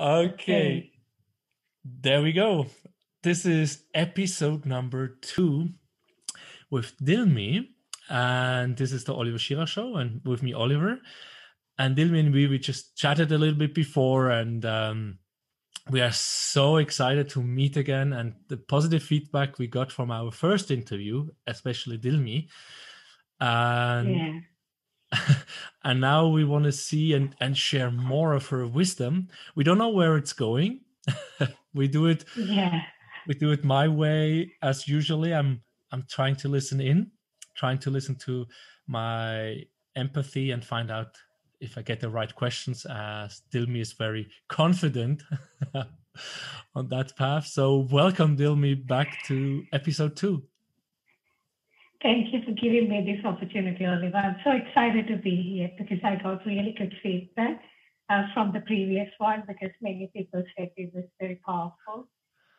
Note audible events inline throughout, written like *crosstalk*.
Okay. There we go. This is episode number two with Dilmi. And this is the Oliver Schirach show. And with me, Oliver. And Dilmi and we, we just chatted a little bit before. And um, we are so excited to meet again. And the positive feedback we got from our first interview, especially Dilmi. And Yeah. *laughs* and now we want to see and, and share more of her wisdom. We don't know where it's going. *laughs* we do it Yeah. we do it my way as usually. I'm I'm trying to listen in, trying to listen to my empathy and find out if I get the right questions. As Dilmi is very confident *laughs* on that path. So welcome Dilmi back to episode two. Thank you for giving me this opportunity, Oliver. I'm so excited to be here because I got really good feedback uh, from the previous one because many people said it was very powerful.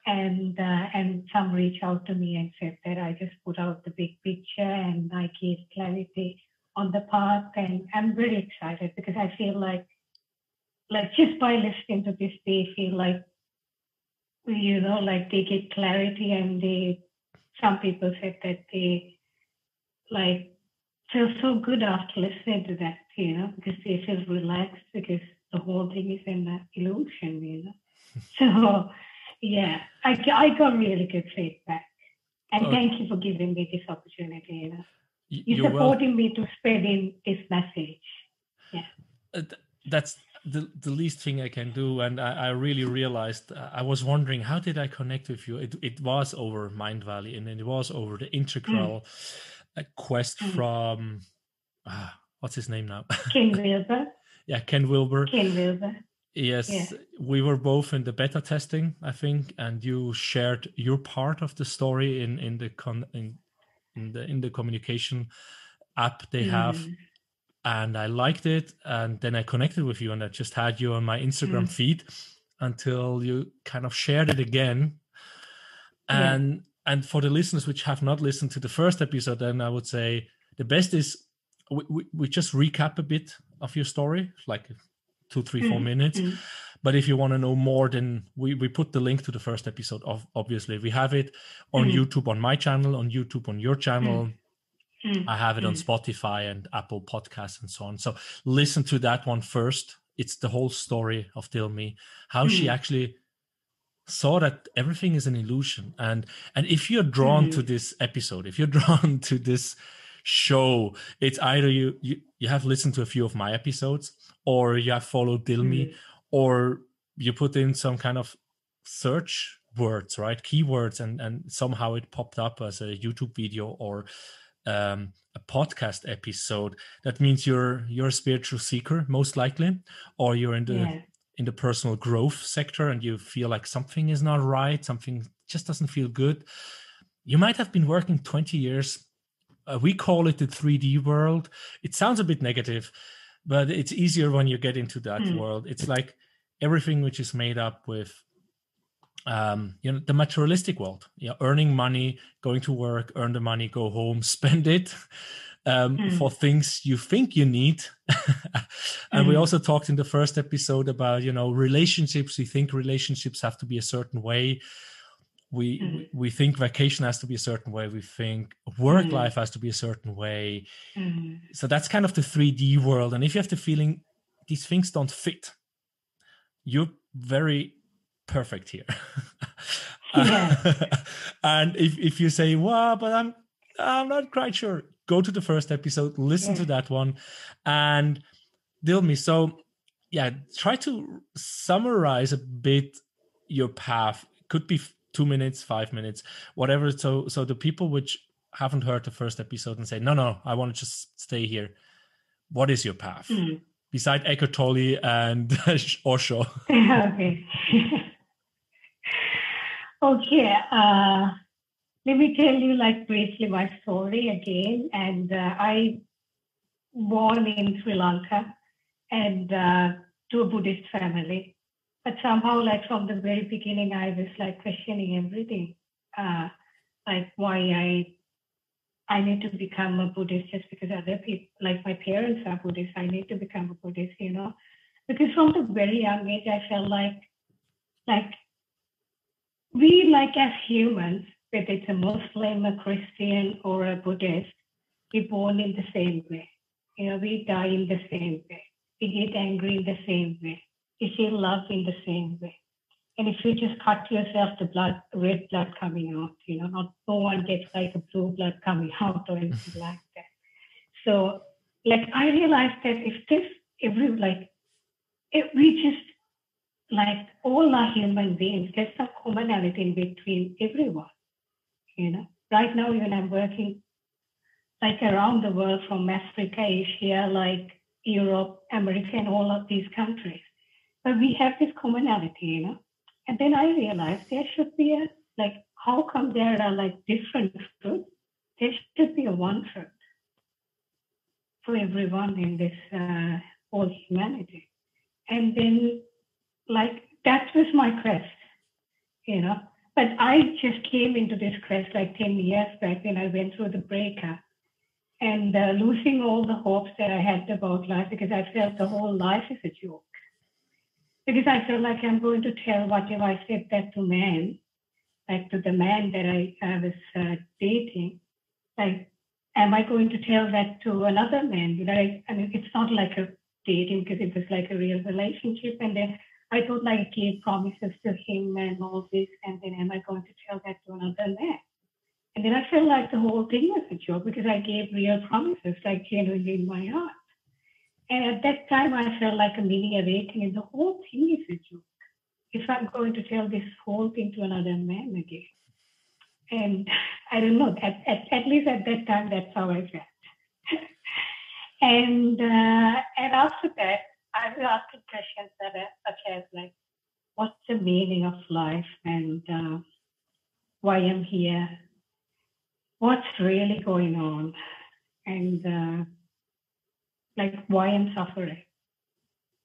And uh, and some reached out to me and said that I just put out the big picture and I gave clarity on the path. And I'm really excited because I feel like like just by listening to this, they feel like you know, like they get clarity and they some people said that they like feel so good after listening to that, you know, because they feel relaxed because the whole thing is an illusion, you know. *laughs* so yeah, I, I got really good feedback. And Okay. thank you for giving me this opportunity, you know. You're, You're supporting me to spread in this message. uh, th- that's the, the least thing I can do. And I, I really realized uh, I was wondering how did I connect with you? It, it was over Mindvalley and it was over the integral uh, quest Mm. from ah, what's his name now? *laughs* Ken Wilber, yeah, Ken Wilber. Ken Wilber. Yes, Yeah. we were both in the beta testing, I think, and you shared your part of the story in in the con in, in the in the communication app they have Mhm. and I liked it. And then I connected with you, and I just had you on my Instagram Mm. feed until you kind of shared it again. Yeah. And for the listeners which have not listened to the first episode, then I would say the best is we, we, we just recap a bit of your story, like two, three, four Mm, minutes. mm. But if you want to know more, then we, we put the link to the first episode. Of obviously, we have it on Mm. YouTube on my channel, on YouTube on your channel. Mm. I have it on Mm. Spotify and Apple Podcasts and so on. So listen to that one first. It's the whole story of Dilmi, how she Mm. actually saw that everything is an illusion. And and if you're drawn to Mhm. this episode, if you're *laughs* drawn to this show, it's either you you, you have listened to a few of my episodes or you have followed Dilmi Mm. or you put in some kind of search words right keywords and and somehow it popped up as a youtube video or um, a podcast episode that means you're you're a spiritual seeker most likely or you're in the Yeah. In the personal growth sector and you feel like something is not right something just doesn't feel good you might have been working 20 years uh, we call it the 3d world. It sounds a bit negative but it's easier when you get into that Mm. world. It's like everything which is made up with um you know the materialistic world. You know earning money going to work earn the money go home *laughs* spend it um Mm. for things you think you need *laughs* and we Mm. also talked in the first episode about you know relationships we think relationships have to be a certain way we Mm. we- think vacation has to be a certain way we think work Mm. life has to be a certain way Mm. so that's kind of the 3d world and if you have the feeling these things don't fit you're very perfect here *laughs* Yeah. and if, if you say well but i'm i'm not quite sure go to the first episode listen to that one and Dilmi so yeah try to summarize a bit your path could be two minutes five minutes whatever so so the people which haven't heard the first episode and say no no i want to just stay here what is your path Mm. beside Eckhart Tolle and *laughs* Osho? *laughs* okay. *laughs* okay. Uh, let me tell you, like, briefly my story again. And uh, I born in Sri Lanka and uh, to a Buddhist family. But somehow, like, from the very beginning, I was like questioning everything. Uh, like, why I I need to become a Buddhist just because other people, like my parents are Buddhist, I need to become a Buddhist, you know. Because from the very young age, I felt like like we like as humans, whether it's a Muslim, a Christian, or a Buddhist, we're born in the same way. You know, we die in the same way. We get angry in the same way. We feel love in the same way. And if you just cut yourself, the blood, red blood coming out, you know, not no one gets like a blue blood coming out or anything *laughs* like that. So, like, I realized that if this, every, like, if we just, like, all are human beings, there's some commonality in between everyone, you know. Right now, even I'm working like around the world from Africa, Asia, like Europe, America, and all of these countries. But we have this commonality, you know. And then I realized there should be a like, how come there are like different fruits? There should be a one fruit for everyone in this uh, whole humanity. And then, like, that was my quest, you know. But I just came into this quest like 10 years back when I went through the breakup and uh, losing all the hopes that I had about life because I felt the whole life is a joke. Because I felt like I'm going to tell whatever I said that to man, like to the man that I, I was uh, dating, like, am I going to tell that to another man? You know, I, I mean, it's not like a dating because it was like a real relationship. And then I thought like I gave promises to him and all this, and then am I going to tell that to another man? And then I felt like the whole thing was a joke because I gave real promises, like genuinely in my heart. And at that time, I felt like a mini awakening. The whole thing is a joke. If I'm going to tell this whole thing to another man again. And I don't know, at, at, at least at that time, that's how I felt. *laughs* and uh, and after that, I was asking questions that are, like, what's the meaning of life and uh, why I'm here what's really going on and uh, like why I'm suffering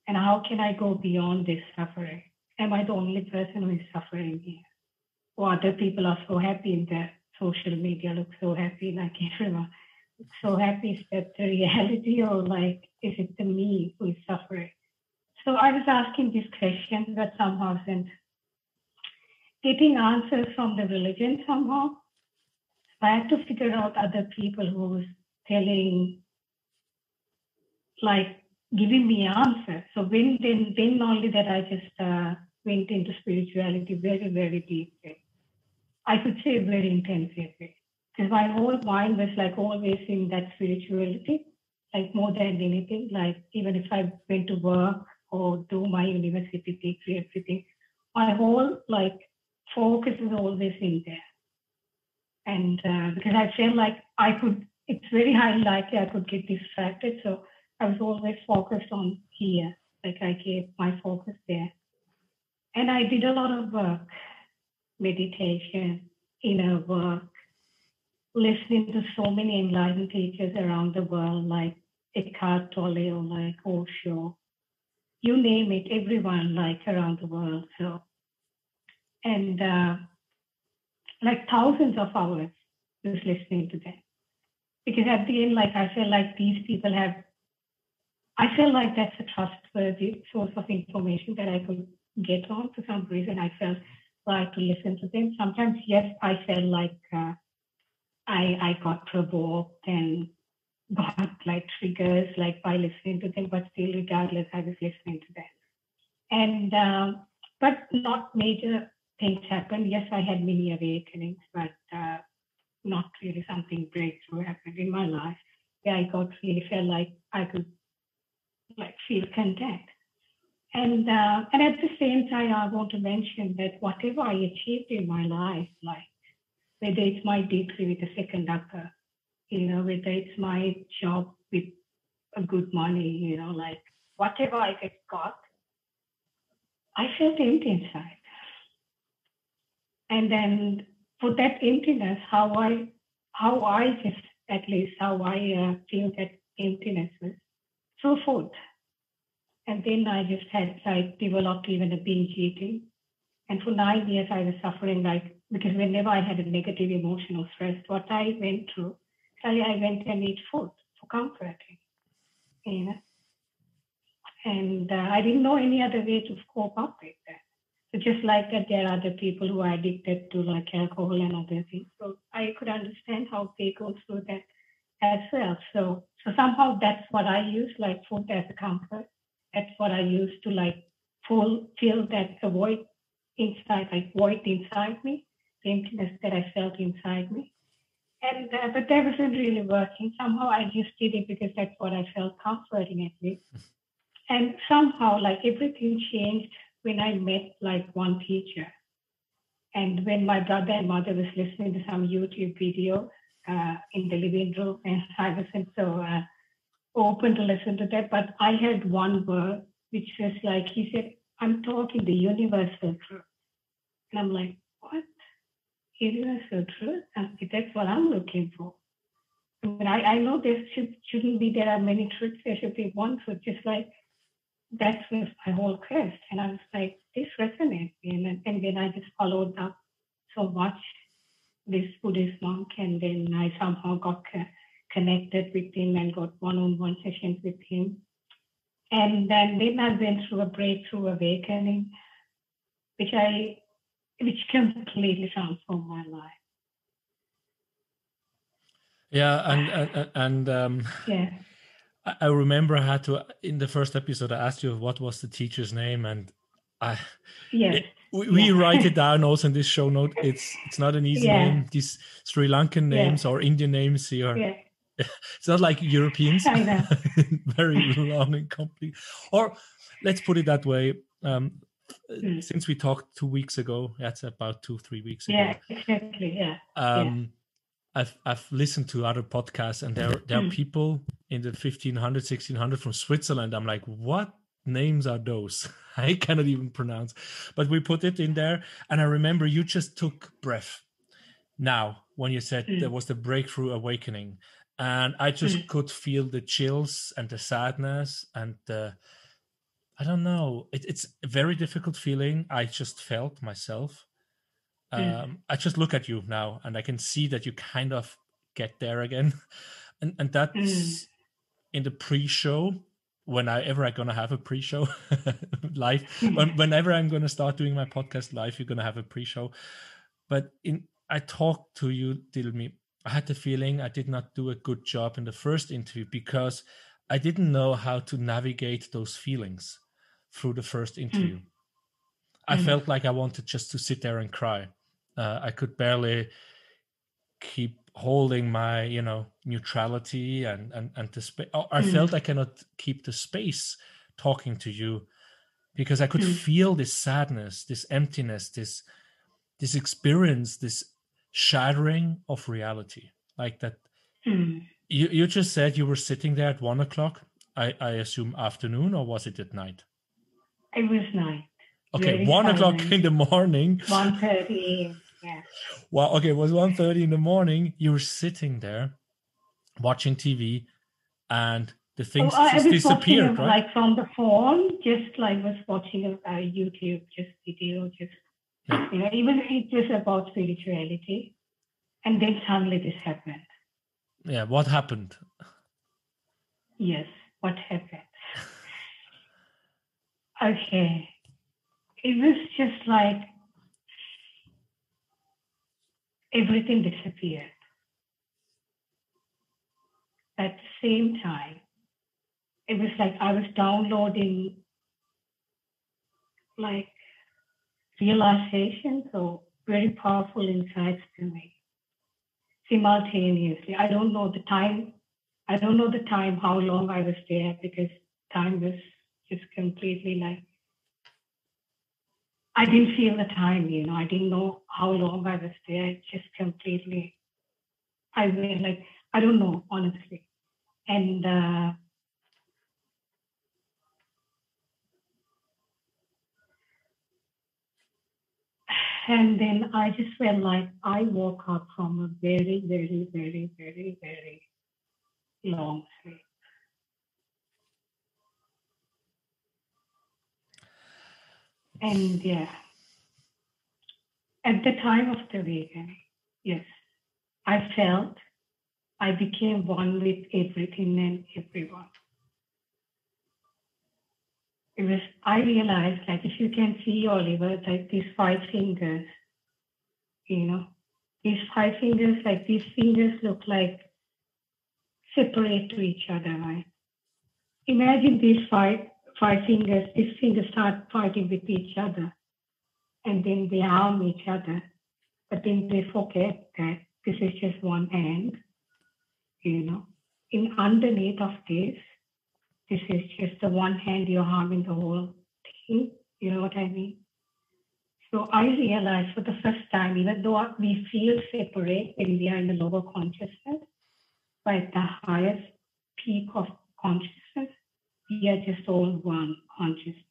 and how can I go beyond this suffering? Am I the only person who is suffering here? Or other people are so happy in their social media, look so happy, like *laughs* everyone so happy. Is that the reality *laughs* or like is it the me who is suffering? So I was asking these questions, but somehow and getting answers from the religion somehow I had to figure out other people who was telling, like, giving me answers. So when then, then only that I just uh, went into spirituality very, very deeply. I could say very intensively. Because my whole mind was like always in that spirituality, like more than anything. Like even if I went to work or do my university degree, everything, my whole like focus is always in there and uh, because I felt like I could, it's very highly likely I could get distracted. So I was always focused on here, like I gave my focus there. And I did a lot of work, meditation, inner work, listening to so many enlightened teachers around the world, like Eckhart Tolle or like Osho, you name it, everyone like around the world. So, and uh, like thousands of hours just listening to them. Because at the end, like I feel like these people have, I feel like that's a trustworthy source of information that I could get on. For some reason, I felt right to listen to them. Sometimes, yes, I felt like uh, I I got provoked and got like triggers like by listening to them, but still, regardless, I was listening to them. And um, but not major things happened. Yes, I had many awakenings, but uh, not really something breakthrough happened in my life where I got really felt like I could like feel content. And uh, and at the same time, I want to mention that whatever I achieved in my life, like whether it's my degree with a second upper, you know, whether it's my job with a good money, you know, like whatever I get got, I felt empty inside. And then for that emptiness, how I, how I just, at least how I uh, feel that emptiness was through food. And then I just had, I developed even a binge eating. And for nine years, I was suffering like, because whenever I had a negative emotional stress, what I went through, I, I went and eat food for comforting, you know. And uh, I didn't know any other way to cope up with that. So just like that, there are other people who are addicted to like alcohol and other things. So I could understand how they go through that as well. So so somehow that's what I use, like food as a comfort. That's what I use to like full feel that void inside, like void inside me, emptiness that I felt inside me. And uh, but that wasn't really working. Somehow I just did it because that's what I felt comforting at least. And somehow like everything changed when I met like one teacher. And when my brother and mother was listening to some YouTube video uh, in the living room, and *laughs* I wasn't so uh, open to listen to that, but I heard one word which was like he said, "I'm talking the universal truth," and I'm like, "What? Universal truth? And that's what I'm looking for." I I, know there should, shouldn't be there are many truths. There should be one truth, just like that was my whole quest. And I was like, this resonates. And, and then I just followed up so much this Buddhist monk. And then I somehow got connected with him and got one on one sessions with him. And then, then I went through a breakthrough awakening, which I which completely transformed my life. Yeah, and and, and um, yeah I remember I had to in the first episode I asked you what was the teacher's name and I yeah it, we, we write it *laughs* down also in this show note. It's it's not an easy yeah. name. These Sri Lankan names yeah. or Indian names here. Yeah. *laughs* It's not like Europeans. *laughs* Very long and complete. Or let's put it that way. Um, mm. Since we talked two weeks ago, that's about two three weeks ago. Yeah, exactly. Yeah. Um, I've I've listened to other podcasts and there there are hmm. people in the 1500 1600 from Switzerland. I'm like, what names are those? *laughs* I cannot even pronounce. But we put it in there and I remember you just took breath. Now, when you said mm. there was the breakthrough awakening and I just mm. could feel the chills and the sadness and the I don't know. It, it's a very difficult feeling. I just felt myself Mm. Um, I just look at you now and I can see that you kind of get there again. *laughs* And and that's mm. in the pre-show Whenever I ever I'm gonna have a pre-show *laughs* live. when, whenever I'm gonna start doing my podcast live, you're gonna have a pre-show. But in I talked to you, Dilmi. I had the feeling I did not do a good job in the first interview because I didn't know how to navigate those feelings through the first interview. Mm. I mm. felt like I wanted just to sit there and cry. Uh, I could barely keep holding my, you know, neutrality and and and the space. Oh, I mm. felt I cannot keep the space talking to you because I could mm. feel this sadness, this emptiness, this this experience, this shattering of reality, like that. Mm. You you just said you were sitting there at one o'clock. I I assume afternoon or was it at night? It was night. Okay, one o'clock in the morning. One thirty yeah. Well, okay, it was 1.30 in the morning. You were sitting there watching TV and the oh, things oh, just disappeared, watching, right? Like from the phone, just like was watching a, a YouTube, just video, just, yeah. you know, even it was about spirituality. And then suddenly this happened. Yeah, what happened? Yes, what happened? Okay. It was just like everything disappeared. At the same time, it was like I was downloading like realization, so very powerful insights to me simultaneously. I don't know the time. I don't know the time, how long I was there because time was just completely like I didn't feel the time, you know, I didn't know how long I was there. Just completely, I mean, like, I don't know, honestly. And uh, and then I just felt like I woke up from a very, very, very, very, very long sleep. And yeah, at the time of the awakening, yes, I felt I became one with everything and everyone. it was I realized like if you can see Oliver, like these five fingers, you know, these five fingers, like these fingers look like separate to each other, right? Imagine these five five fingers, these fingers start fighting with each other and then they harm each other. But then they forget that this is just one hand, you know. In underneath of this, this is just the one hand you're harming the whole thing. You know what I mean? So I realized for the first time, even though we feel separate when we are in the lower consciousness, but the highest peak of consciousness, we are just all one consciousness.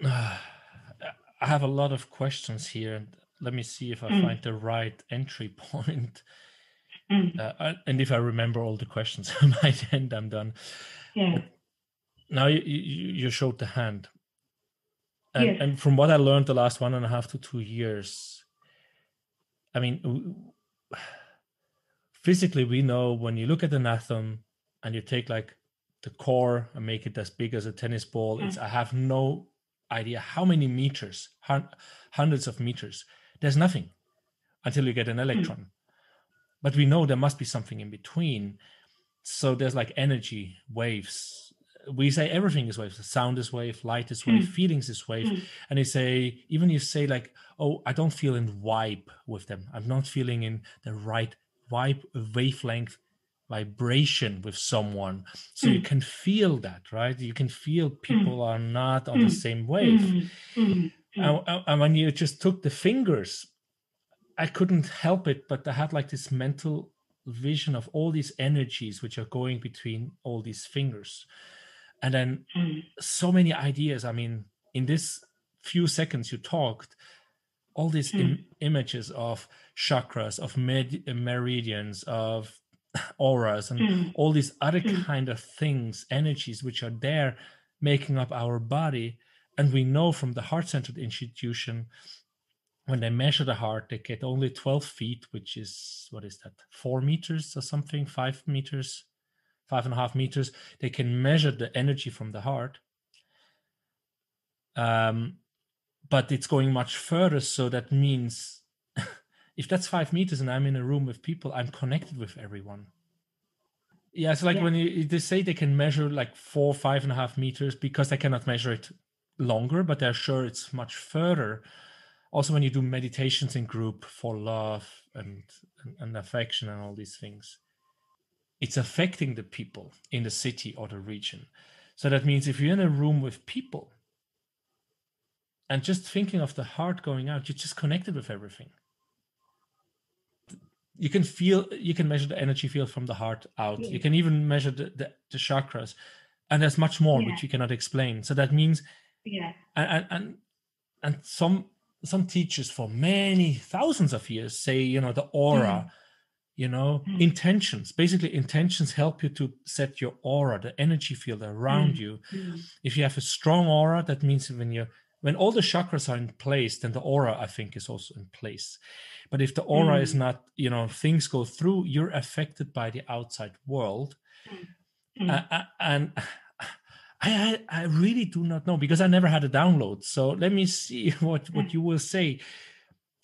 *sighs* I have a lot of questions here. And let me see if I mm. find the right entry *laughs* point. Mm. Uh, and if I remember all the questions *laughs* by the end, I'm done. Yeah. Now you, you, you showed the hand. And, yes. and from what I learned the last one and a half to two years, I mean, physically, we know when you look at an atom and you take like the core and make it as big as a tennis ball, mm. it's I have no idea how many meters, hundreds of meters. There's nothing until you get an hmm. electron. Mm. But we know there must be something in between. So there's like energy waves. We say everything is waves. Sound is wave, light is wave, mm. feelings is wave. Mm. And they say, even you say like, oh, I don't feel in vibe with them. I'm not feeling in the right vibe wavelength vibration with someone so mm. you can feel that right you can feel mm. people mm. are not on mm. the same wave mm. Mm. and, and, when you just took the fingers i couldn't help it but i had like this mental vision of all these energies which are going between all these fingers and then so many ideas i mean in this few seconds you talked all these Im- images of chakras of med- meridians of *laughs* auras and mm. all these other mm. kind of things energies which are there making up our body. And we know from the heart centered institution when they measure the heart they get only 12 feet which is what is that four meters or something? Five meters? Five and a half meters? They can measure the energy from the heart. Um, but it's going much further so that means if that's five meters and I'm in a room with people, I'm connected with everyone. Yeah, it's like yeah. when you, they say they can measure like four, five and a half meters because they cannot measure it longer, but they're sure it's much further. Also, when you do meditations in group for love and, and, and affection and all these things, it's affecting the people in the city or the region. So that means if you're in a room with people and just thinking of the heart going out, you're just connected with everything you can feel you can measure the energy field from the heart out yeah. you can even measure the, the, the, chakras and there's much more yeah. which you cannot explain so that means yeah and, and and some some teachers for many thousands of years say you know the aura mm. you know mm. intentions basically intentions help you to set your aura the energy field around mm. you mm. if you have a strong aura that means when you're when all the chakras are in place then the aura i think is also in place. But if the aura mm. is not you know things go through you're affected by the outside world. Mm. uh, and *sighs* I, I, I really do not know because i never had a download. So let me see *laughs* what what you will say.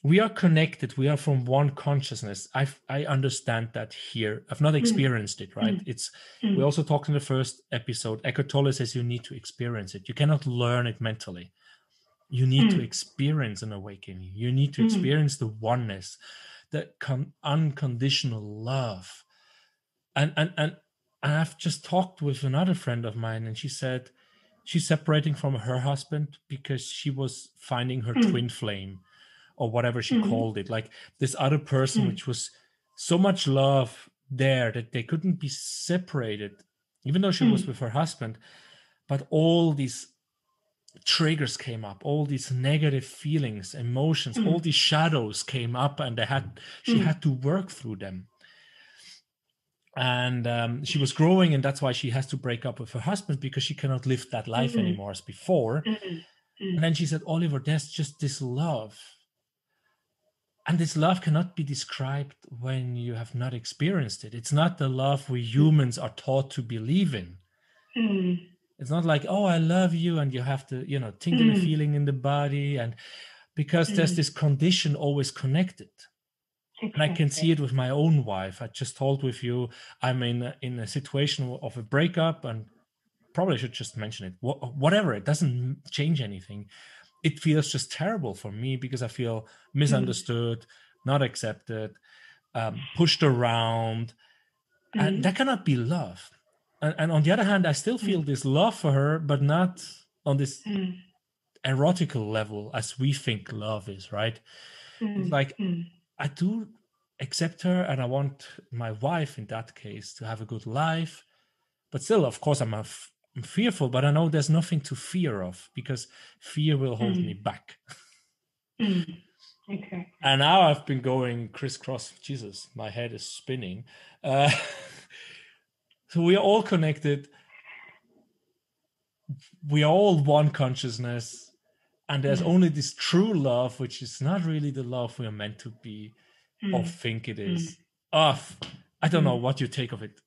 We are connected. We are from one consciousness. I i understand that here. I've not mm. experienced it right? Mm. it's we also talked in the first episode Eckhart Tolle says you need to experience it. You cannot learn it mentally you need mm. to experience an awakening you need to mm. experience the oneness the con- unconditional love and and and i've just talked with another friend of mine and she said she's separating from her husband because she was finding her mm. twin flame or whatever she mm-hmm. called it like this other person mm. which was so much love there that they couldn't be separated even though she was mm. with her husband but all these triggers came up all these negative feelings emotions mm. all these shadows came up and they had she mm. had to work through them and um, she was growing and that's why she has to break up with her husband because she cannot live that life mm-hmm. anymore as before mm-hmm. and then she said oliver there's just this love and this love cannot be described when you have not experienced it it's not the love we humans are taught to believe in Mm. It's not like oh i love you and you have to you know tingling Mm. feeling in the body and because there's Mm. this condition always connected and i can see it with my own wife i just told with you i'm in a, in a situation of a breakup and probably should just mention it Wha- whatever it doesn't change anything it feels just terrible for me because i feel misunderstood not accepted um, pushed around and Mm. that cannot be love and, and on the other hand i still feel this love for her but not on this Mm. erotical level as we think love is right Mm. like Mm. I do accept her and I want my wife in that case to have a good life. But still, of course, I'm, a f- I'm fearful, but I know there's nothing to fear of because fear will hold Mm. me back. Mm. Okay. And now I've been going crisscross. Jesus, my head is spinning. Uh, *laughs* so we are all connected. We are all one consciousness. And there's Mm. only this true love, which is not really the love we are meant to be or Mm. think it is. Oh, I don't know Mm. what you take of it.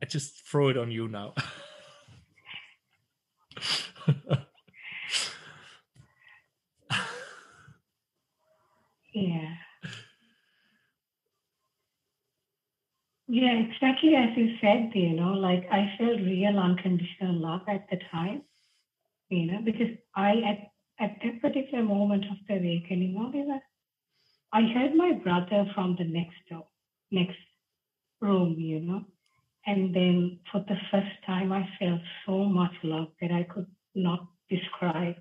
I just throw it on you now. *laughs* Yeah. Yeah, exactly as you said, you know, like I felt real unconditional love at the time, you know, because I, at, at that particular moment of the awakening, Oliver, I heard my brother from the next door, next room, you know, and then for the first time, I felt so much love that I could not describe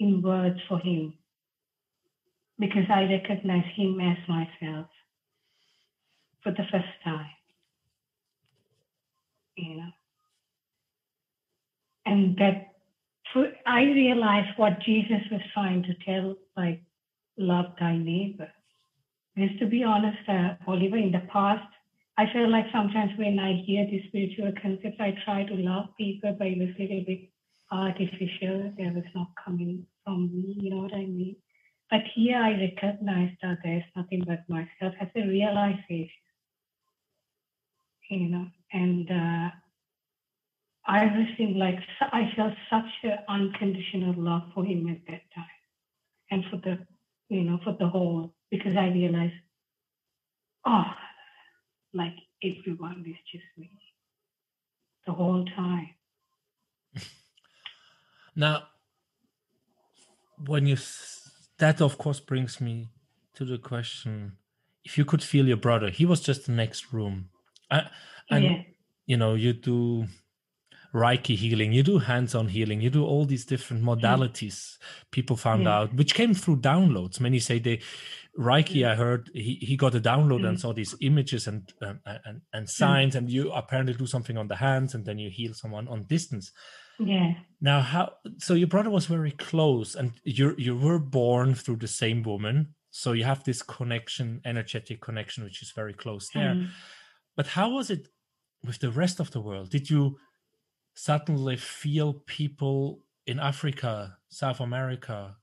in words for him because I recognize him as myself for the first time. You know, and that I realized what Jesus was trying to tell, like, love thy neighbor. Because to be honest, uh, Oliver, in the past, I feel like sometimes when I hear these spiritual concepts, I try to love people, but it was a little bit artificial. There was not coming from me, you know what I mean? But here I recognize that there's nothing but myself as a realization, you know, and uh, I received like, I felt such an unconditional love for him at that time and for the, you know, for the whole, because I realized, oh, like everyone is just me the whole time. *laughs* now, when you, that of course brings me to the question if you could feel your brother, he was just the next room. And yeah. you know you do reiki healing you do hands-on healing you do all these different modalities people found Yeah. out which came through downloads many say they reiki i heard he, he got a download and Mm. saw these images and um, and and signs and you apparently do something on the hands and then you heal someone on distance Yeah. now how so your brother was very close and you you were born through the same woman so you have this connection energetic connection which is very close there Mm. But how was it with the rest of the world? Did you suddenly feel people in Africa, South America,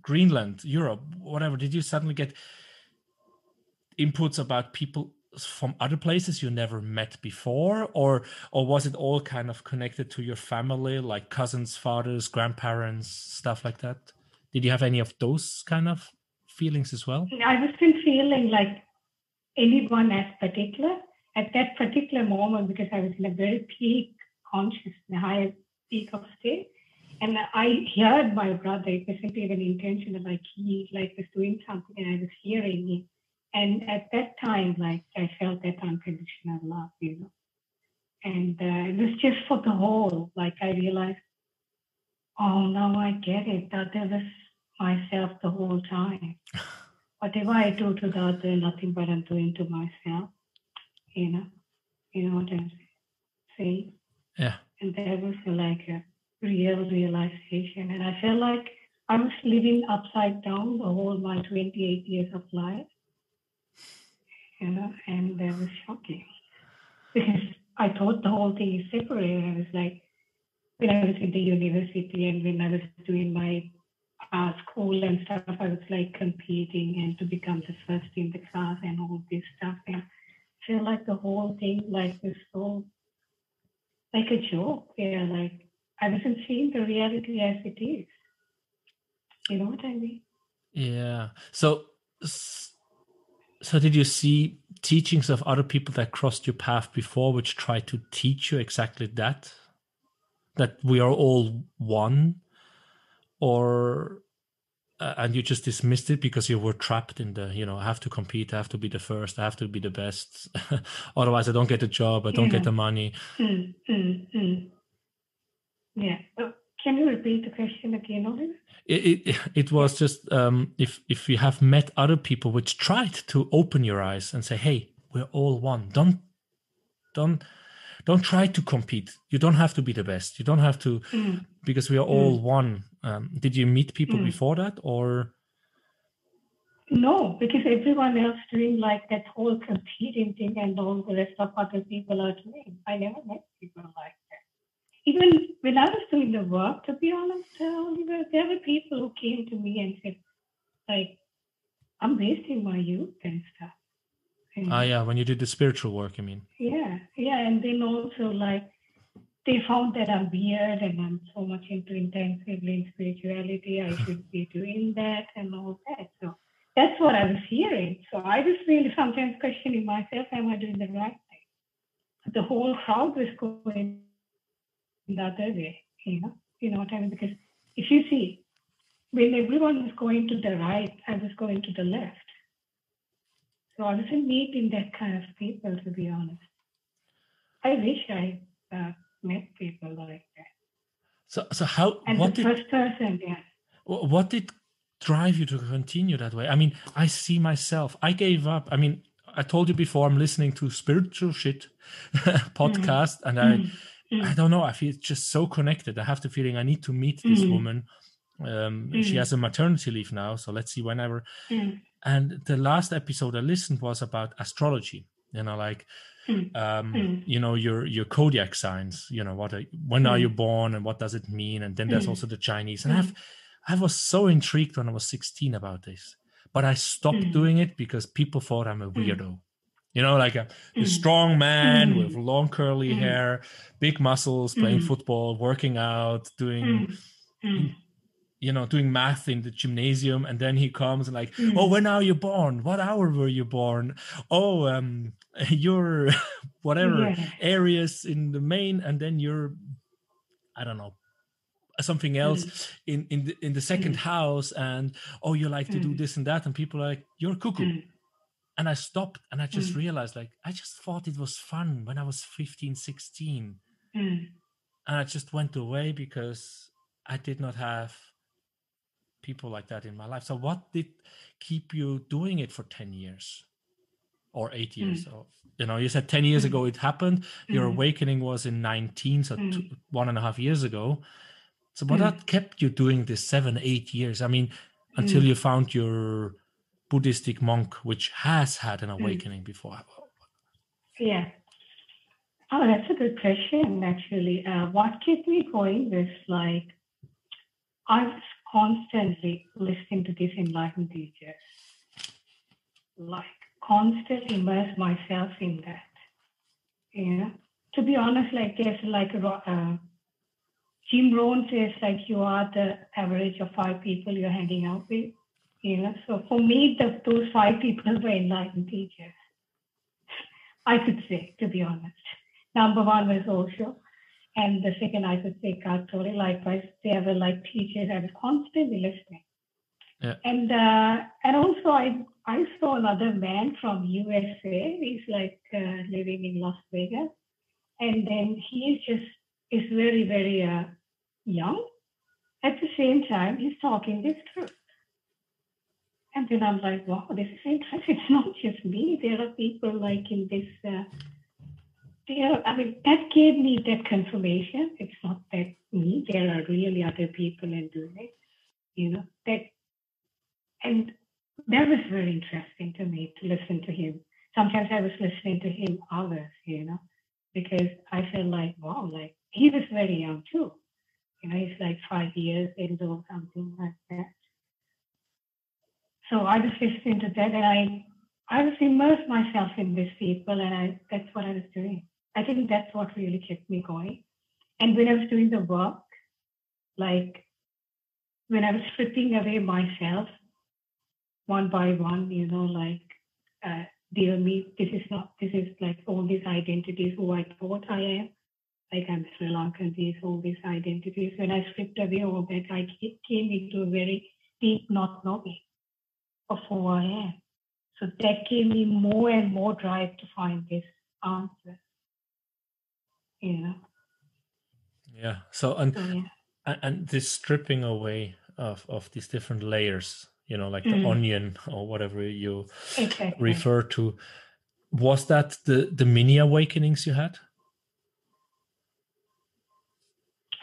Greenland, Europe, whatever? Did you suddenly get inputs about people from other places you never met before, or or was it all kind of connected to your family, like cousins, fathers, grandparents, stuff like that? Did you have any of those kind of feelings as well? I wasn't feeling like anyone as particular at that particular moment because I was in a very peak conscious, high peak of state. And I heard my brother, it wasn't even intentional, like he like was doing something and I was hearing it. And at that time, like I felt that unconditional love, you know. And uh, it was just for the whole, like I realized, oh, now I get it, that there was myself the whole time *laughs* whatever I do to the other, nothing but I'm doing to myself. You know, you know what I'm saying? Yeah. And that was like a real realization. And I felt like I was living upside down the whole my 28 years of life. You know, and that was shocking because I thought the whole thing is separate. I was like, when I was in the university and when I was doing my uh, school and stuff, I was like competing and to become the first in the class and all this stuff. And I feel like the whole thing like was so like a joke where like I wasn't seeing the reality as it is. You know what I mean? Yeah. So, so did you see teachings of other people that crossed your path before, which tried to teach you exactly that? That we are all one, or uh, and you just dismissed it because you were trapped in the you know i have to compete i have to be the first i have to be the best *laughs* otherwise i don't get the job i don't yeah. get the money mm, mm, mm. yeah oh, can you repeat the question again Oliver? It, it, it was just um, if if you have met other people which tried to open your eyes and say hey we're all one don't don't don't try to compete you don't have to be the best you don't have to mm. because we are all mm. one um, did you meet people mm. before that or no because everyone else doing like that whole competing thing and all the rest of other people are doing i never met people like that even when i was doing the work to be honest uh, there were people who came to me and said like i'm wasting my youth and stuff Ah, yeah, when you did the spiritual work, I mean. Yeah, yeah, and then also like they found that I'm weird and I'm so much into intensively spirituality. I should be doing that and all that. So that's what I was hearing. So I was really sometimes questioning myself: Am I doing the right thing? The whole crowd was going the other way. You know, you know what I mean? Because if you see, when everyone was going to the right, I was going to the left. So I wasn't meeting that kind of people, to be honest. I wish I uh, met people like that. So, so how? And what the did, first person, yeah. What did drive you to continue that way? I mean, I see myself. I gave up. I mean, I told you before. I'm listening to spiritual shit *laughs* podcast, mm. and I, mm. I don't know. I feel just so connected. I have the feeling I need to meet this mm. woman. Um, She mm. has a maternity leave now, so let's see whenever. Mm. And the last episode I listened was about astrology. You know, like. Um, mm. you know your your zodiac signs. You know what? Are, when mm. are you born, and what does it mean? And then there's hmm. also the Chinese. And I've I was so intrigued when I was 16 about this, but I stopped hmm. doing it because people thought I'm a hmm. weirdo. You know, like a, a strong man with long curly hair, big muscles, playing football, working out, doing you know doing math in the gymnasium and then he comes and like mm. oh when are you born what hour were you born oh um *laughs* you're *laughs* whatever yeah. areas in the main and then you're i don't know something else mm. in in the, in the second mm. house and oh you like to do mm. this and that and people are like you're cuckoo mm. and i stopped and i just mm. realized like i just thought it was fun when i was 15 16 and i just went away because i did not have people like that in my life. So what did keep you doing it for 10 years or eight years? Mm. Or, you know, you said 10 years mm. ago it happened. Your mm. awakening was in 19, so two, mm. one and a half years ago. So what that kept you doing this seven, eight years? I mean, until you found your Buddhistic monk, which has had an awakening before. Yeah. Oh, that's a good question, actually. Uh, what kept me going was like, I was constantly listening to these enlightened teachers, like constantly immerse myself in that. Yeah. To be honest, like there's like uh, Jim Rohn says, like you are the average of five people you're hanging out with. You know, so for me, the, those five people were enlightened teachers. *laughs* I could say, to be honest. Number one was Osho. And the second I could say Eckhart Tolle, likewise, they were like teachers I was constantly listening. Yeah. And uh, and also I I saw another man from USA. He's like uh, living in Las Vegas, and then he's just is very very uh, young. At the same time, he's talking this truth. And then I'm like, wow, this is interesting. *laughs* It's not just me. There are people like in this there, I mean, that gave me that confirmation. It's not that me, there are really other people in doing it, you know, that, and that was very interesting to me to listen to him. Sometimes I was listening to him hours, you know, because I felt like, wow, like he was very young too. You know, he's like five years old or something like that. so I was listening to that and I I was immersed myself in these people and I that's what I was doing. I think that's what really kept me going. And when I was doing the work, like when I was stripping away myself one by one, you know, like uh, dear me, this is not this is like all these identities who I thought I am. Like I'm Sri Lankan, these all these identities. When I stripped away all that, I came into a very deep not knowing of who I am. So that gave me more and more drive to find this answer. You know. Yeah. So and So yeah. and, this stripping away of of these different layers, you know, like the Mm. onion or whatever you Exactly. refer to, was that the the mini awakenings you had?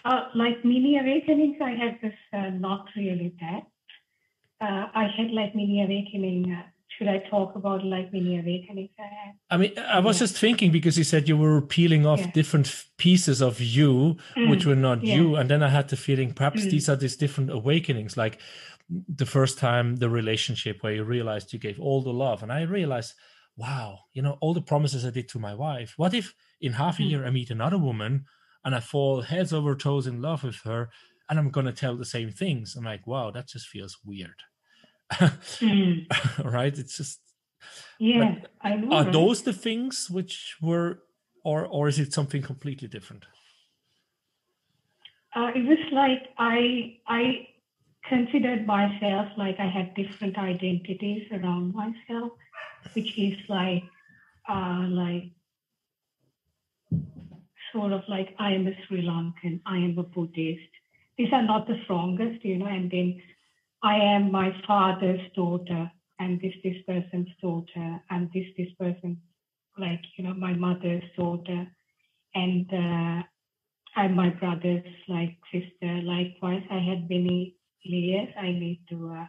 Uh, like mini awakenings, I had this uh, not really that. Uh, I had like mini awakening. Should I talk about like mini awakenings I had? I mean, I was Yeah. just thinking because you said you were peeling off Yeah. different pieces of you, which Mm, were not yeah. you, and then I had the feeling perhaps Mm. these are these different awakenings, like the first time the relationship where you realized you gave all the love, and I realized, wow, you know, all the promises I did to my wife. What if in half a Mm. year I meet another woman and I fall heads over toes in love with her, and I'm gonna tell the same things? I'm like, wow, that just feels weird, Mm, *laughs* right? It's just yeah, I know. are those the things which were or or is it something completely different Uh, it was like I I considered myself like I had different identities around myself, which is like uh, like sort of like I am a Sri Lankan, I am a Buddhist. These are not the strongest, you know, and then I am my father's daughter, and this this person's daughter, and this this person, like you know, my mother's daughter, and uh, I'm my brother's like sister. Likewise, I had many layers I need to uh,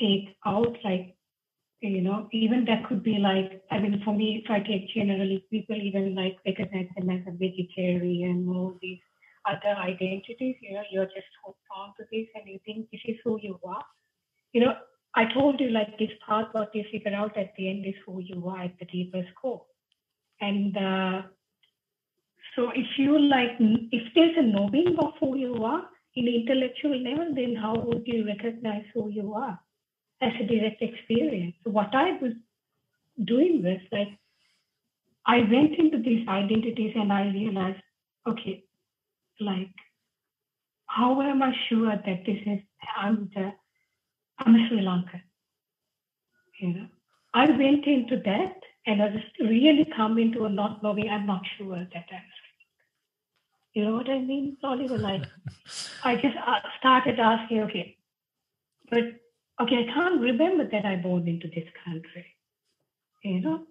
take out. Like you know, even that could be like I mean, for me, if I take generally, people even like recognize them as a vegetarian, all these other identities. You know, you're just hooked on to this, and you think this is who you are. You know, I told you like this part, what you figure out at the end is who you are at the deepest core, and. Uh, so if you like, if there's a knowing of who you are in intellectual level, then how would you recognize who you are as a direct experience? So what I was doing was like, I went into these identities and I realized, okay, like, how am I sure that this is I'm the I'm a Sri Lankan? You know, I went into that and I just really come into a not knowing. I'm not sure that I'm you know what I mean, Oliver? Like, *laughs* I just uh, started asking, okay, but okay, I can't remember that I born into this country. You know,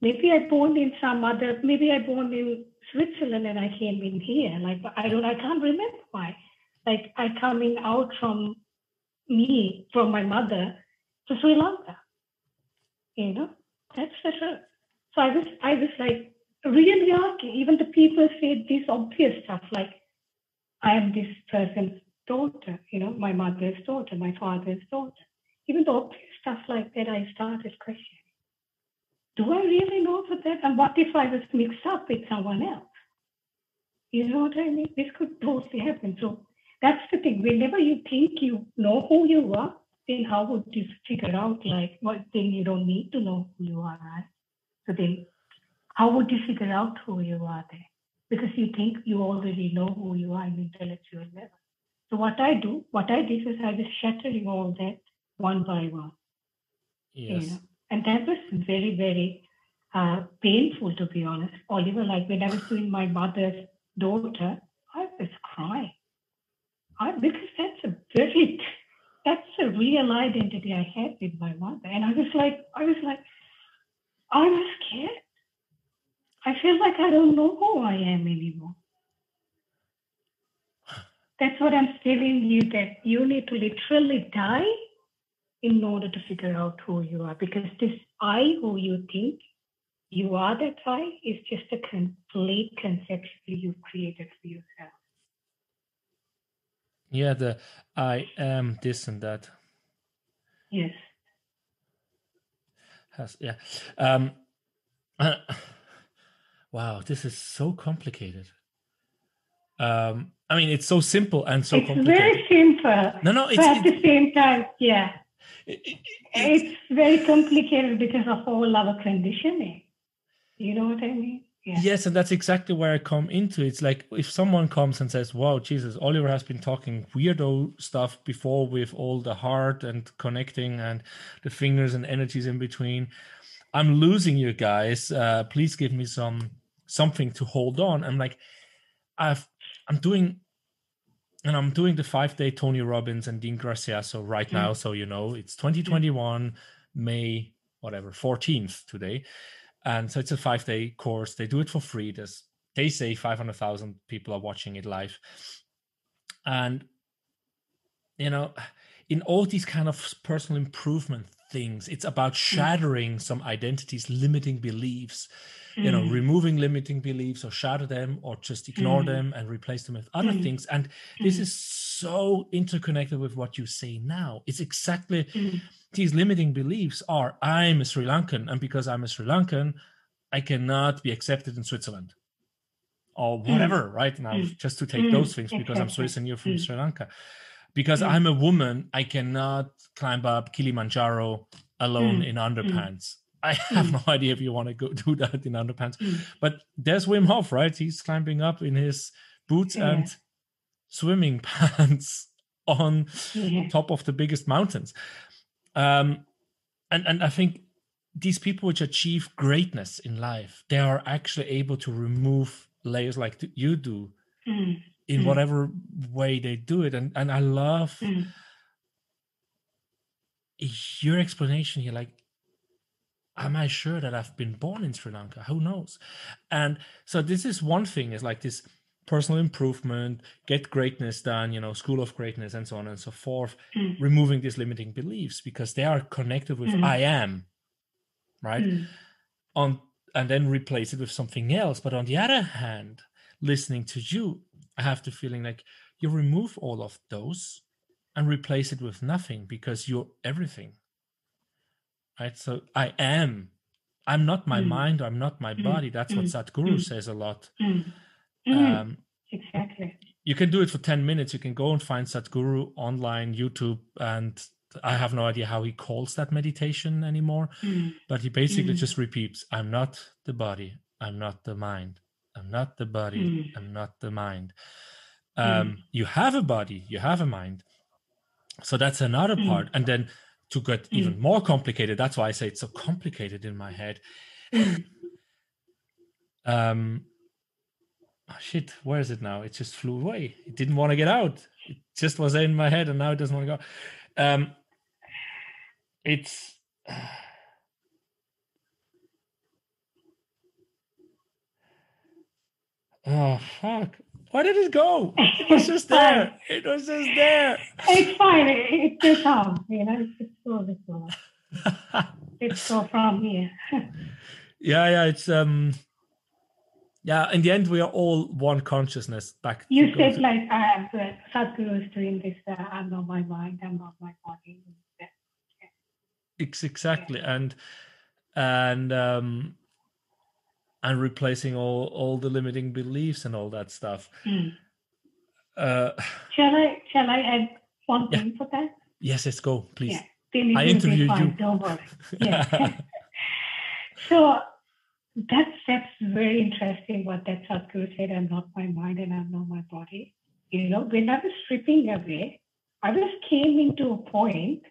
maybe I born in some other, maybe I born in Switzerland and I came in here. Like, I don't, I can't remember why. Like, I coming out from me, from my mother to Sri Lanka. You know, that's the truth. So I was, I was like, really asking. Even the people say this obvious stuff like, I am this person's daughter, you know, my mother's daughter, my father's daughter. Even the obvious stuff like that, I started questioning. Do I really know for that? And what if I was mixed up with someone else? You know what I mean? This could totally happen. So that's the thing. Whenever you think you know who you are, then how would you figure out like what then you don't need to know who you are, right? So then how would you figure out who you are there? Because you think you already know who you are in intellectual level. So what I do, what I did is I was shattering all that one by one. yes You know? And that was very, very uh, painful to be honest. Oliver, like when I was doing my mother's daughter, I was crying. I, because that's a very that's a real identity I had with my mother. And I was like, I was like, I was scared. I feel like I don't know who I am anymore. That's what I'm telling you that you need to literally die in order to figure out who you are. Because this I who you think you are that I is just a complete conception you've created for yourself. yeah the i am this and that Yes. has yeah. Um, uh, *coughs* wow, this is so complicated. Um, I mean, it's so simple and so it's complicated. very simple. No, no, it's, but at it- the same time, yeah, it's very complicated because of all our conditioning. You know what I mean? Yeah. Yes, and that's exactly where I come into. It. It's like if someone comes and says, "Wow, Jesus, Oliver has been talking weirdo stuff before with all the heart and connecting and the fingers and energies in between." I'm losing you guys. Uh, please give me some something to hold on. I'm like, I've I'm doing, and I'm doing the five day Tony Robbins and Dean Graziosi right now. Mm. So you know, it's mm. 2021 May whatever 14th today. And so it's a five day course. They do it for free. There's they say 500000 people are watching it live. And you know in all these kind of personal improvement things it's about mm. shattering some identities limiting beliefs you know Mm. removing limiting beliefs or shatter them or just ignore Mm. them and replace them with other Mm. things and this Mm. is so interconnected with what you say now it's exactly Mm. these limiting beliefs are I'm a Sri Lankan, and because I'm a Sri Lankan, I cannot be accepted in Switzerland or whatever, right? Now, just to take those things because I'm. Swiss and you're from. Sri Lanka. Because. I'm a woman, I cannot climb up Kilimanjaro alone in underpants. I have no idea if you want to go do that in underpants. Mm. But there's Wim Hof, right? He's climbing up in his boots Yeah. and swimming *laughs* pants on Yeah. top of the biggest mountains. Um, and and I think these people which achieve greatness in life, they are actually able to remove layers like you do Mm. in Mm. whatever way they do it. And and I love Mm. your explanation here. Like, am I sure that I've been born in Sri Lanka? Who knows? And so this is one thing. Is like this personal improvement, get greatness done. You know, school of greatness, and so on and so forth. Mm. removing these limiting beliefs because they are connected with Mhm. I am, right? Mm. On and then replace it with something else. But on the other hand, listening to you, I have the feeling like you remove all of those and replace it with nothing because you're everything. Right? So I am. I'm not my Mm. mind, I'm not my Mm. body. That's what Mm. Sadhguru Mm. says a lot. Um, exactly. you can do it for 10 minutes. You can go and find Sadhguru online, YouTube, and I have no idea how he calls that meditation anymore, but he basically just repeats I'm not the body, I'm not the mind, I'm not the body. I'm not the mind. Um, You have a body, you have a mind. So that's another part. And then to get Mm. even more complicated, that's why I say it's so complicated in my head. *laughs* Um, oh, shit, where is it now? It just flew away. It didn't want to get out. It just was in my head and now it doesn't want to go. Um, it's. *sighs* Oh, fuck. Why did it go? It was just there. *laughs* It was just there. It's fine. It, will come. You know, it's so this one. It's so *laughs* from here. *laughs* yeah, yeah, it's. um yeah, in the end, we are all one consciousness. Back. You said to- like I am the Sadhguru is doing this. Uh, I'm not my mind. I'm not my body. Ex- exactly and and um and replacing all all the limiting beliefs and all that stuff Mm. uh Shall I? Shall I add one Yeah. thing for that? yes let's go please Yeah. I interviewed you. Don't worry. *laughs* Yeah. *laughs* so that's that's very interesting. What that Sadhguru said. I'm not my mind and I'm not my body. You know, when I was stripping away, I just came into a point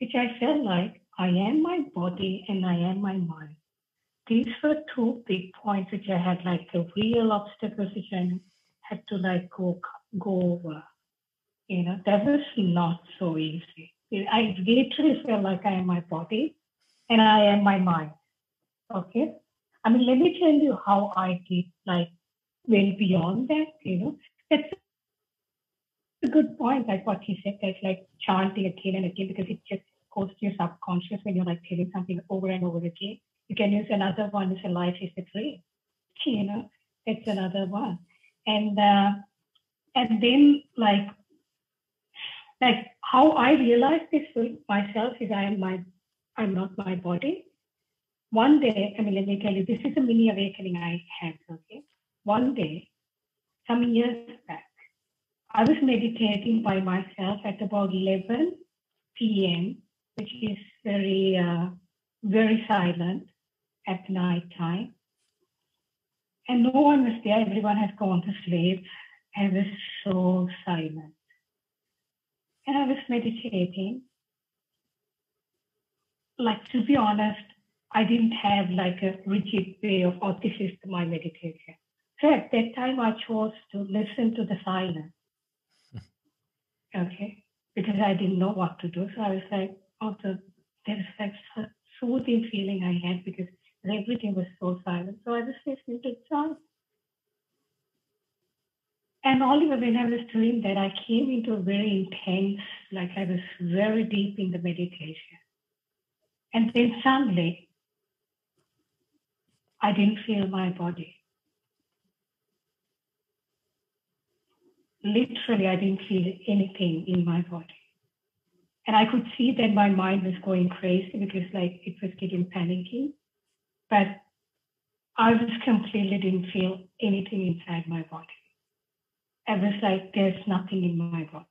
which I felt like I am my body and I am my mind. These were two big points which I had like a real obstacles which I had to like go go over. You know, that was not so easy. I literally feel like I am my body and I am my mind. Okay. I mean, let me tell you how I did like well beyond that, you know. It's a good point, like what he said, that like chanting again and again because it just goes to your subconscious when you're like telling something over and over again. You can use another one is a life is a dream. *laughs* You know, it's another one. And uh, and then like like how I realized this with myself is I am my I'm not my body. one day, I mean, let me tell you, this is a mini awakening I had, okay? One day, some years back, I was meditating by myself at about 11 p.m., which is very, uh, very silent at night time. And no one was there, everyone had gone to sleep. I was so silent. And I was meditating. Like, to be honest, I didn't have like a rigid way of, oh, this is my meditation. So at that time, I chose to listen to the silence. *laughs* okay. Because I didn't know what to do. So I was like, oh, the, there's like soothing feeling I had because everything was so silent. So I was listening to the song. And Oliver, when I was doing that, I came into a very intense, like I was very deep in the meditation. And then suddenly, I didn't feel my body. Literally, I didn't feel anything in my body. And I could see that my mind was going crazy because like it was getting panicky. But I was completely didn't feel anything inside my body. I was like, there's nothing in my body.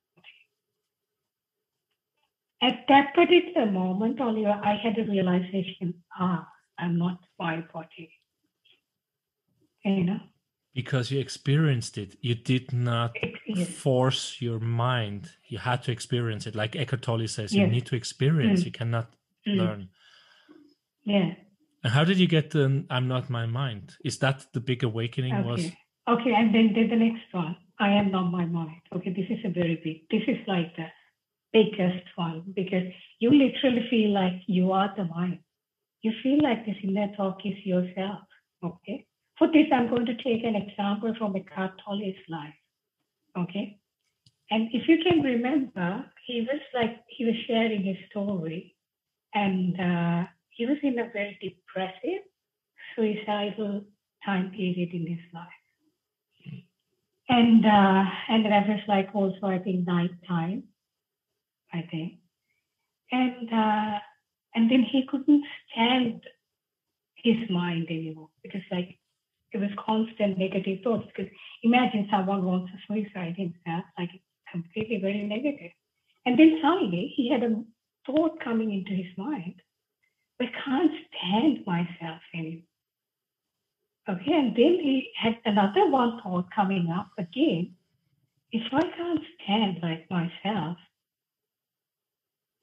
At that particular moment, Oliver, I had a realization, ah, I'm not my body. You know? Because you experienced it. You did not Yes. force your mind. You had to experience it. Like Eckhart Tolle says, you need to experience. Mm. You cannot Mm. learn. Yeah. And how did you get the I'm not my mind? Is that the big awakening was? Okay. Okay, and then, then the next one. I am not my mind. Okay, this is a very big. This is like the biggest one because you literally feel like you are the mind. You feel like this inner talk is yourself. Okay. For this, I'm going to take an example from Eckhart Tolle's life. Okay. And if you can remember, he was like he was sharing his story, and uh, he was in a very depressive, suicidal time period in his life. And uh, and that was like also I think night time, I think, and uh, and then he couldn't stand his mind anymore. Because like it was constant negative thoughts. Because imagine someone wants to suicide himself, like completely very negative, and then suddenly he had a thought coming into his mind, I can't stand myself anymore. Okay, and then he had another one thought coming up again. If I can't stand like myself,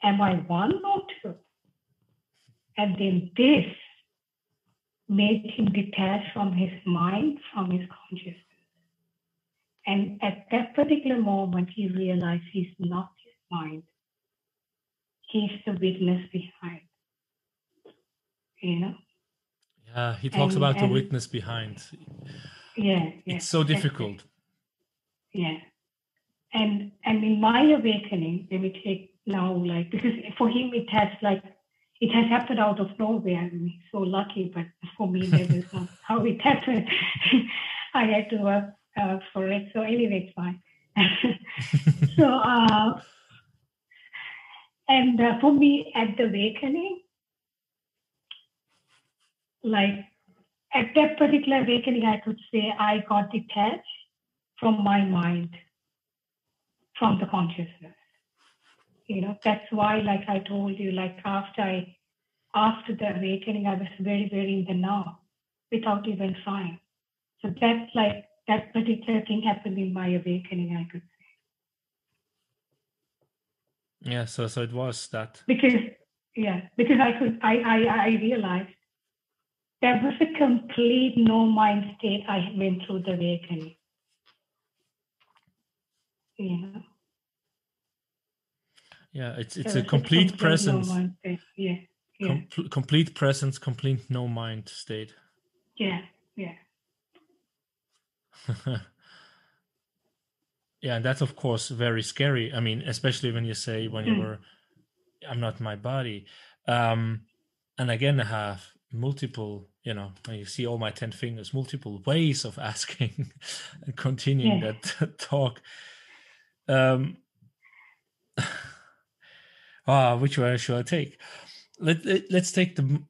am I one or two? And then this made him detach from his mind, from his consciousness. And at that particular moment, he realized he's not his mind. He's the witness behind. You know? Yeah, he talks And- about the witness behind. Yeah. yeah It's so difficult. Yeah. And and in my awakening, let me take now like because for him it has like it has happened out of nowhere. I mean, so lucky, but for me that is not *laughs* how it happened. *laughs* I had to work uh, for it. So anyway, it's fine. *laughs* so uh, and uh, for me at the awakening, like at that particular awakening, I could say I got detached from my mind, from the consciousness. You know, that's why, like I told you, like after I, after the awakening, I was very, very in the now, without even trying. So that's like that particular thing happened in my awakening. I could say yeah, so so it was that. because yeah, because I could, I, I, I realized that was a complete no mind state I went through the awakening. You know. Yeah, it's it's a was complete presence, state. Yeah, yeah, com- complete presence, complete no mind state. yeah, yeah. *laughs* yeah, and that's of course very scary. I mean, especially when you say when you Mm. were, I'm not my body. Um, and again, I have multiple, you know, when you see all my 10 fingers, multiple ways of asking *laughs* and continuing Yeah. that *laughs* talk. Um, *sighs* ah, which way should I take? Let, let, let's take the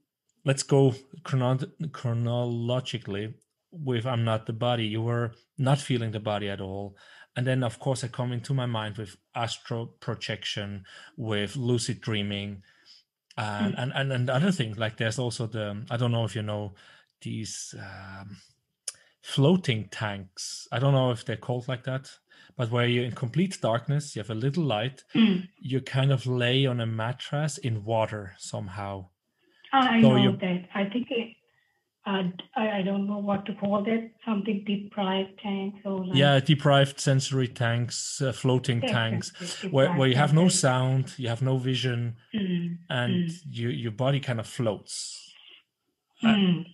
let's go chrono- chronologically with I'm not the body. You were not feeling the body at all. And then, of course, I come into my mind with astral projection, with lucid dreaming, and, mm. and, and, and other things. Like there's also the, I don't know if you know these um, floating tanks. I don't know if they're called like that, but where you're in complete darkness, you have a little light, mm. you kind of lay on a mattress in water somehow. I so know that. I think it, uh, I, I don't know what to call it. Something deprived tanks or like, yeah, deprived sensory tanks, uh, floating tanks, where where you have no sound, you have no vision, mm. and mm. you your body kind of floats. Mm.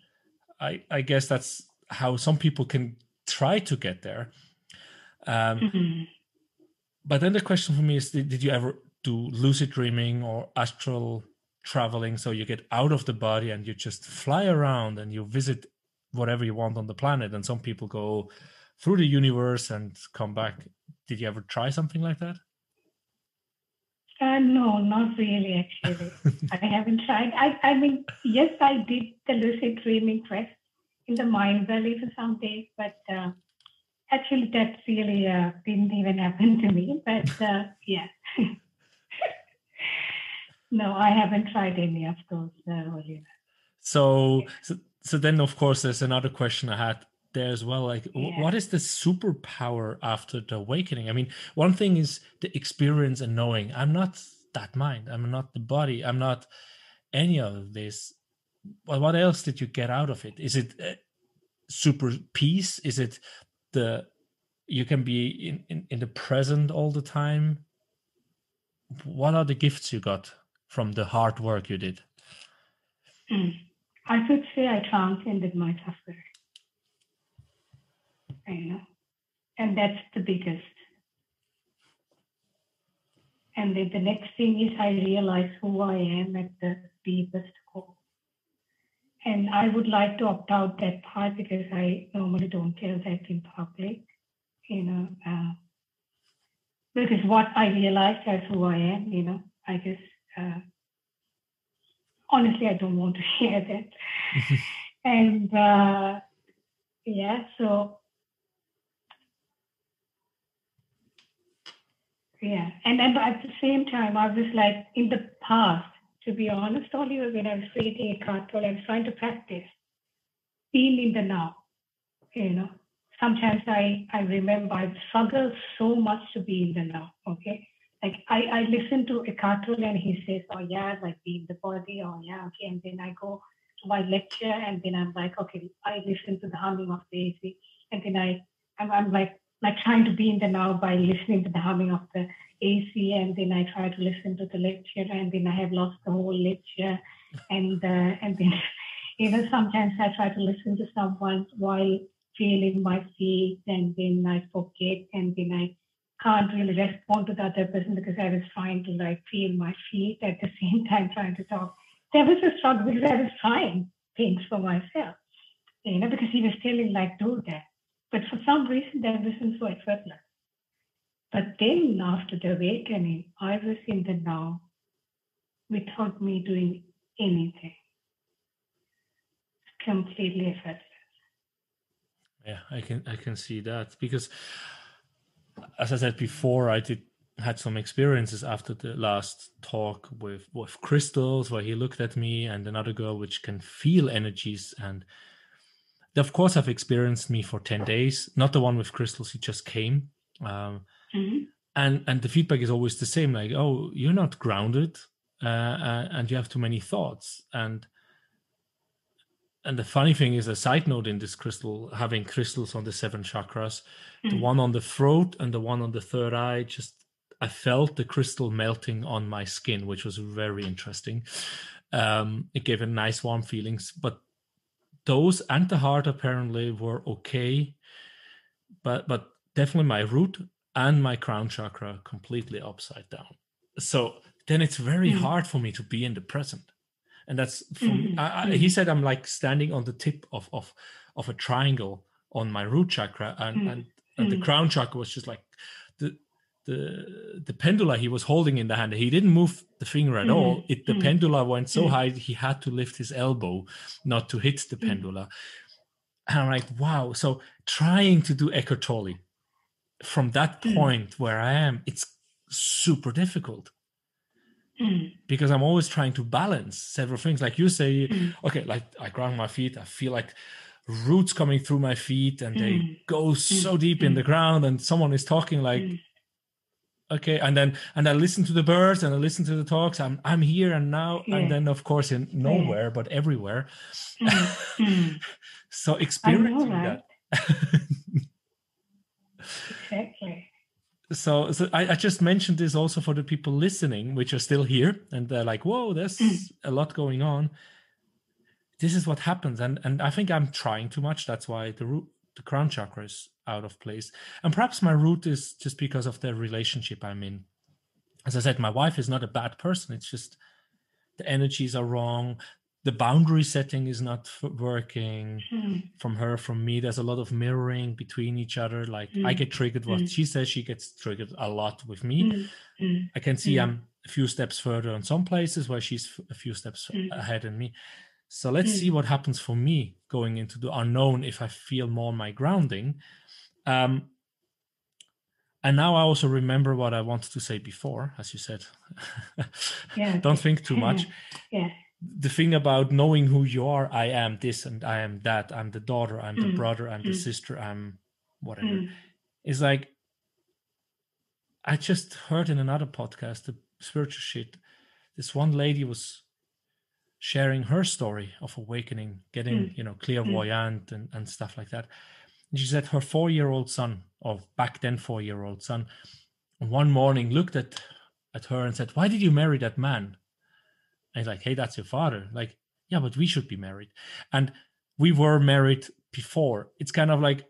I I guess that's how some people can try to get there. Um, mm-hmm. But then the question for me is: did, did you ever do lucid dreaming or astral traveling so you get out of the body and you just fly around and you visit whatever you want on the planet. And some people go through the universe and come back. Did you ever try something like that? Uh, no not really actually. *laughs* I haven't tried. I, I mean yes i did the lucid dreaming quest in the Mindvalley for some days but uh, actually that really uh, didn't even happen to me but uh, yeah *laughs* No, I haven't tried any of those, uh, So, so, so then of course there's another question I had there as well. Like, yeah. what is the superpower after the awakening? I mean, one thing is the experience and knowing I'm not that mind. I'm not the body. I'm not any of this. Well, what else did you get out of it? Is it uh, super peace? Is it the you can be in, in, in the present all the time? What are the gifts you got from the hard work you did? Mm. I could say I transcended my suffering. You know, and that's the biggest. And then the next thing is I realize who I am at the deepest core. And I would like to opt out that part because I normally don't tell that in public, you know, uh, because what I realize as who I am, you know, I just uh, honestly, I don't want to *laughs* hear that. *laughs* and uh, yeah, so yeah, and then at the same time, I was like in the past, to be honest, Oliver, when I was creating a Tolle, I was trying to practice being in the now. You know, sometimes I I remember I struggle so much to be in the now. Okay, like I, I listen to Eckhart Tolle and he says, oh yeah, like be the body, oh yeah, okay. And then I go to my lecture and then I'm like, okay, I listen to the humming of the AC. And then I, I'm, I'm like, like trying to be in the now by listening to the humming of the AC. And then I try to listen to the lecture and then I have lost the whole lecture. And, uh, and then, *laughs* know, sometimes I try to listen to someone while feeling my feet and then I forget and then I can't really respond to the other person because I was trying to like feel my feet at the *laughs* same time trying to talk. There was a struggle because I was trying things for myself, you know, because he was telling like do that. But for some reason that wasn't so effortless. But then after the awakening, I was in the now without me doing anything. Completely effortless. Yeah, I can I can see that because as I said before, I did had some experiences after the last talk with with crystals where he looked at me and another girl which can feel energies. And they of course have experienced me for 10 days. Not the one with crystals he just came. Um, mm-hmm. and and the feedback is always the same like oh you're not grounded uh, uh, and you have too many thoughts. And and the funny thing is a side note in this crystal having crystals on the seven chakras mm. the one on the throat and the one on the third eye just i felt the crystal melting on my skin which was very interesting um, it gave a nice warm feelings but those and the heart apparently were okay but but definitely my root and my crown chakra completely upside down so then it's very mm. hard for me to be in the present and that's from mm-hmm. I, I, he said i'm like standing on the tip of of of a triangle on my root chakra and mm-hmm. and, and the mm-hmm. crown chakra was just like the the the pendula he was holding in the hand he didn't move the finger at all Mhm. it the Mhm. pendula went so high he had to lift his elbow not to hit the pendula and i'm like wow so trying to do Eckhart Tolle from that point where i am it's super difficult Mm, because i'm always trying to balance several things. Like you say mm, okay like i ground my feet i feel like roots coming through my feet and they Mm. go so deep in the ground and someone is talking like okay and then and i listen to the birds and i listen to the talks. I'm i'm here and now Yeah. and then of course in nowhere but everywhere. *laughs* So experiencing right? that *laughs* Exactly. So, so I, I just mentioned this also for the people listening which are still here and they're like whoa there's *clears throat* a lot going on. This is what happens and and i think i'm trying too much. That's why the root the crown chakra is out of place. And perhaps my root is just because of the relationship i'm in. As i said my wife is not a bad person. It's just the energies are wrong the boundary setting is not working Mm, from her from me there's a lot of mirroring between each other like i Mm. get triggered what Mm. she says she gets triggered a lot with me mm, mm, i can see Mm. i'm a few steps further on some places where she's a few steps Mm. ahead in me so let's Mm. see what happens for me going into the unknown if i feel more my grounding um and now i also remember what i wanted to say before as you said *laughs* Yeah. don't think too *laughs* much Yeah. The thing about knowing who you are i am this and i am that i'm the daughter i'm the Mm, brother i'm the mm. sister i'm whatever. Mm, it's like i just heard in another podcast the spiritual shit this one lady was sharing her story of awakening getting Mm. you know clairvoyant and, and stuff like that. And she said her four-year-old son or back then four-year-old son one morning looked at at her and said why did you marry that man and he's like hey that's your father. Like yeah but we should be married. And we were married before. It's kind of like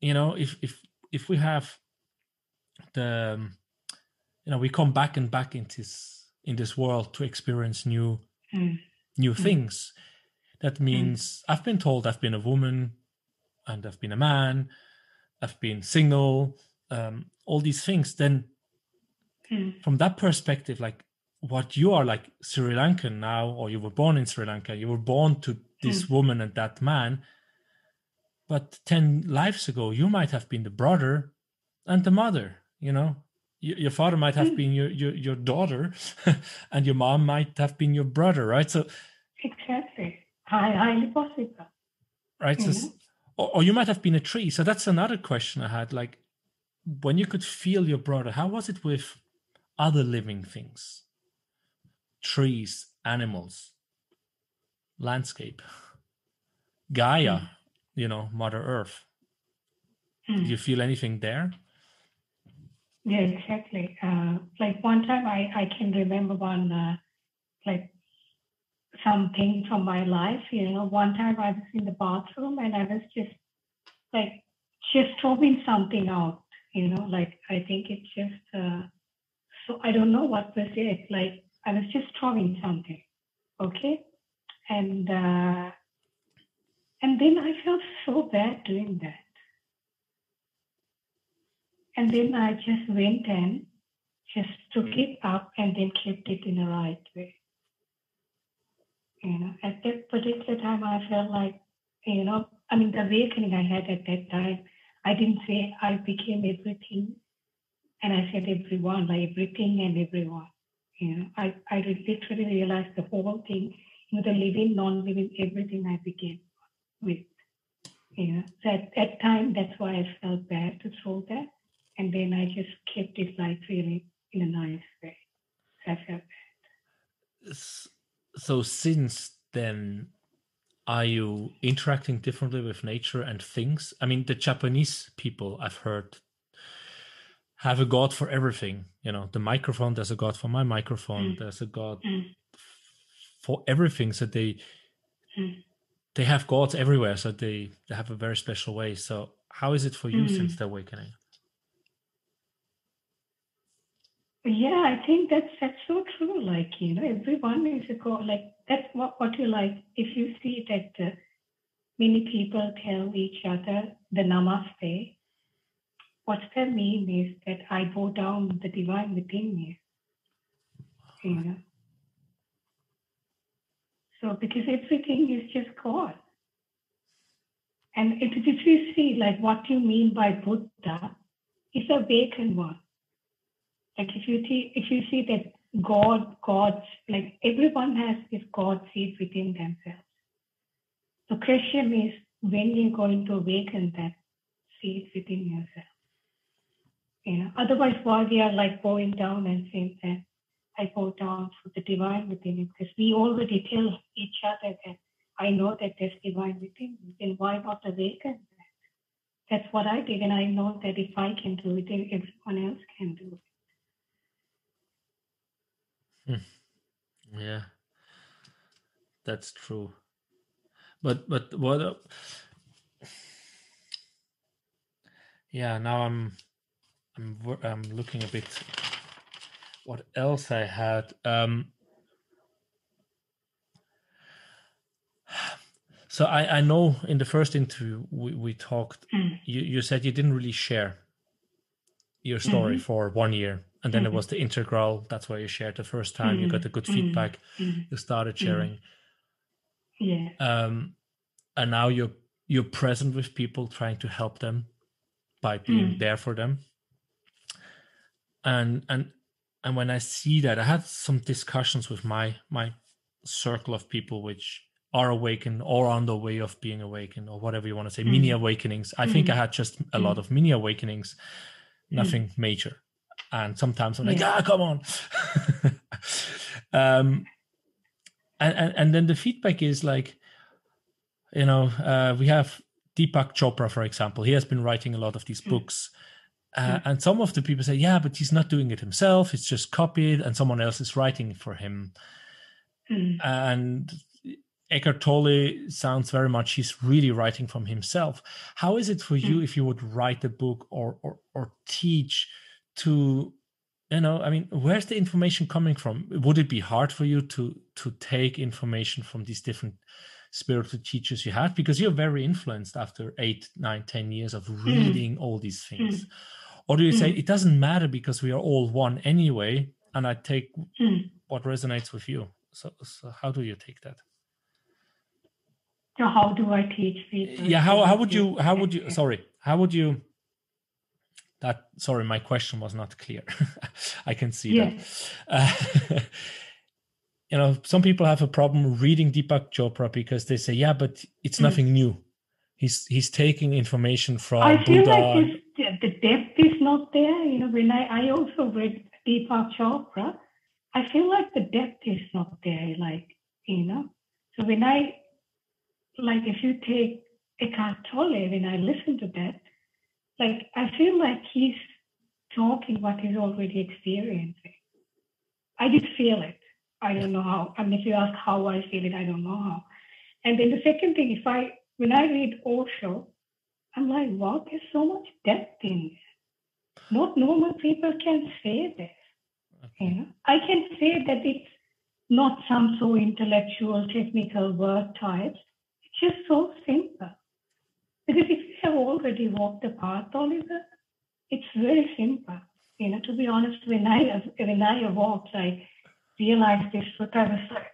you know if if if we have the um, you know we come back and back in this in this world to experience new mm, new Mm. things. That means i've been told i've been a woman and i've been a man. I've been single um, all these things. Then mm, from that perspective like what you are like sri lankan now or you were born in sri lanka you were born to this woman and that man. But 10 lives ago you might have been the brother and the mother you know? Y- your father might have Mm. been your, your your daughter *laughs* and your mom might have been your brother right? So Exactly. Highly possible. right so, or, or you might have been a tree. So that's another question i had like when you could feel your brother how was it with other living things trees animals landscape gaia Mm. you know mother earth Mm. did you feel anything there Yeah, exactly. Uh, like one time I, I can remember one, uh, like something from my life, you know, one time I was in the bathroom and I was just like, just throwing something out, you know, like I think it's just, uh, so I don't know what was it. Like I was just throwing something. Okay. And, uh, and then I felt so bad doing that. And then I just went and just took it up and then kept it in the right way. You know, at that particular time, I felt like, you know, I mean, the awakening I had at that time, I didn't say I became everything, and I said everyone, like everything and everyone. You know, I, I literally realized the whole thing, you know, the living, non-living, everything I began with. You know, so at that time, that's why I felt bad to throw that. And then I just kept it like really in a nice way. So I felt S- so since then are you interacting differently with nature and things i mean the japanese people i've heard have a god for everything you know the microphone there's a god for my microphone Mm. there's a god Mm. for everything so they Mm. they have gods everywhere so they, they have a very special way so how is it for you Mm. since the awakening Yeah, I think that's that's so true. Like you know, everyone is a god. Like that's what what you like. If you see that uh, many people tell each other the namaste, what that mean is that I bow down the divine within me. You know. So because everything is just God. And if, if you see like what you mean by Buddha, it's a vacant one. Like if you see if you see that God, God's like everyone has this God seed within themselves. The question is when you're going to awaken that seed within yourself. You know, otherwise why we are like bowing down and saying that I bow down for the divine within you, because we already tell each other that I know that there's divine within me, then why not awaken that? That's what I did, and I know that if I can do it, then everyone else can do it. Hmm. Yeah, that's true. But but what? Uh, yeah, now I'm I'm I'm looking a bit. What else I had? Um, So I, I know in the first interview we, we talked, mm. you, you said you didn't really share your story mm-hmm. for one year. And then mm-hmm. it was the integral. That's why you shared the first time. Mm-hmm. You got the good feedback. You started sharing. Yeah. Um, and now you're you're present with people, trying to help them by being there for them. And and and when I see that, I had some discussions with my my circle of people, which are awakened or on the way of being awakened or whatever you want to say, mm. mini awakenings. I mm. think I had just a lot mm. of mini awakenings, mm. nothing major. And sometimes I'm like, yeah. ah, come on. *laughs* um, and, and, and then the feedback is like, you know, uh, we have Deepak Chopra, for example. He has been writing a lot of these mm. books. Uh, and some of the people say, yeah, but he's not doing it himself. It's just copied and someone else is writing for him. Mm. And Eckhart Tolle sounds very much he's really writing from himself. How is it for you mm. if you would write a book or, or or teach to you know i mean where's the information coming from would it be hard for you to to take information from these different spiritual teachers you had because you're very influenced after eight nine ten years of mm. reading mm. all these things. Or do you say mm. it doesn't matter because we are all one anyway and i take mm. what resonates with you so, so how do you take that so how do I teach people? Yeah, how how would you how would you sorry how would you that sorry my question was not clear. *laughs* I can see yes. that. Uh, *laughs* you know, some people have a problem reading Deepak Chopra because they say, yeah, but it's mm. nothing new. He's he's taking information from I feel Buddha. like the depth is not there. You know, when I, I also read Deepak Chopra, I feel like the depth is not there. Like, you know, so when I like if you take Eckhart Tolle, when I listen to that, like I feel like he's talking what he's already experiencing. I just feel it. I don't know how. I mean, if you ask how I feel it, I don't know how. And then the second thing, if I when I read Osho, I'm like, wow, there's so much depth in this. Not normal people can say this. Okay. You know, I can say that it's not some so intellectual, technical word types, It's just so simple. Because if you have already walked the path, Oliver, it's very simple. You know, to be honest, when I when I walked, I realized this, but I was like,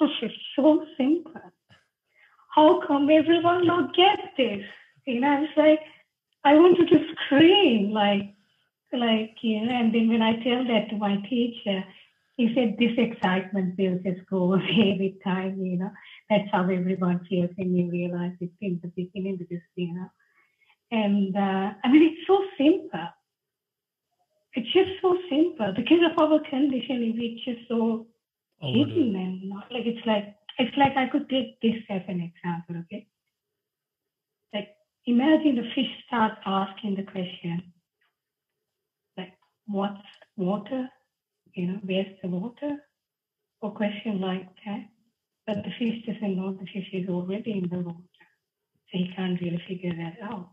this is so simple. How come everyone not get this? You know, I was like, I wanted to scream, like, like, you know, and then when I tell that to my teacher, he said, this excitement will just go *laughs* away with time, you know. That's how everyone feels when you realize it in the beginning, because, you know. And uh, I mean, it's so simple. It's just so simple because of our conditioning. It's just so hidden and not like it's like it's like I could take this as an example. Okay, like imagine the fish start asking the question, like, "What's water?" you know, where's the water? Or question like that. But the fish doesn't know the fish is already in the water. So he can't really figure that out.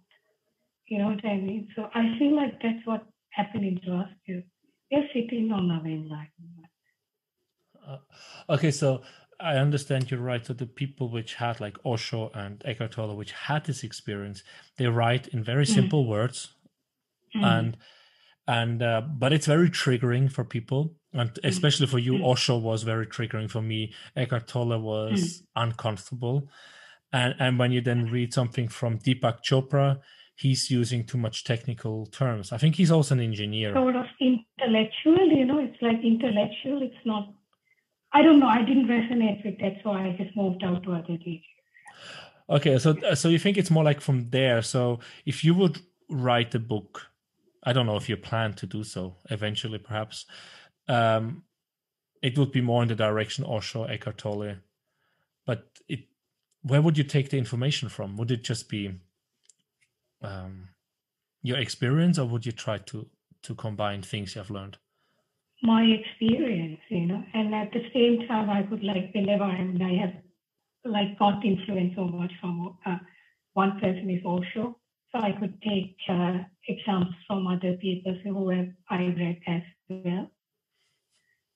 You know what I mean? So I feel like that's what happening to us too. We're sitting on our enlightenment. Uh, okay, so I understand you're right. So the people which had like Osho and Eckhart Tolle, which had this experience, they write in very mm. simple mm. words mm. and and uh, but it's very triggering for people and especially for you mm. osho was very triggering for me eckhart tolle was mm. uncomfortable and and when you then read something from deepak chopra he's using too much technical terms i think he's also an engineer sort of intellectual you know it's like intellectual it's not i don't know i didn't resonate with that so i just moved out to other teachers okay so so you think it's more like from there so if you would write a book I don't know if you plan to do so eventually, perhaps. Um, it would be more in the direction Osho, Eckhart Tolle. But it, where would you take the information from? Would it just be um, your experience, or would you try to to combine things you have learned? My experience, you know, and at the same time, I would like I, mean, I have like got influence so much from uh, one person is Osho, so I could take uh, examples from other people who have I read as well.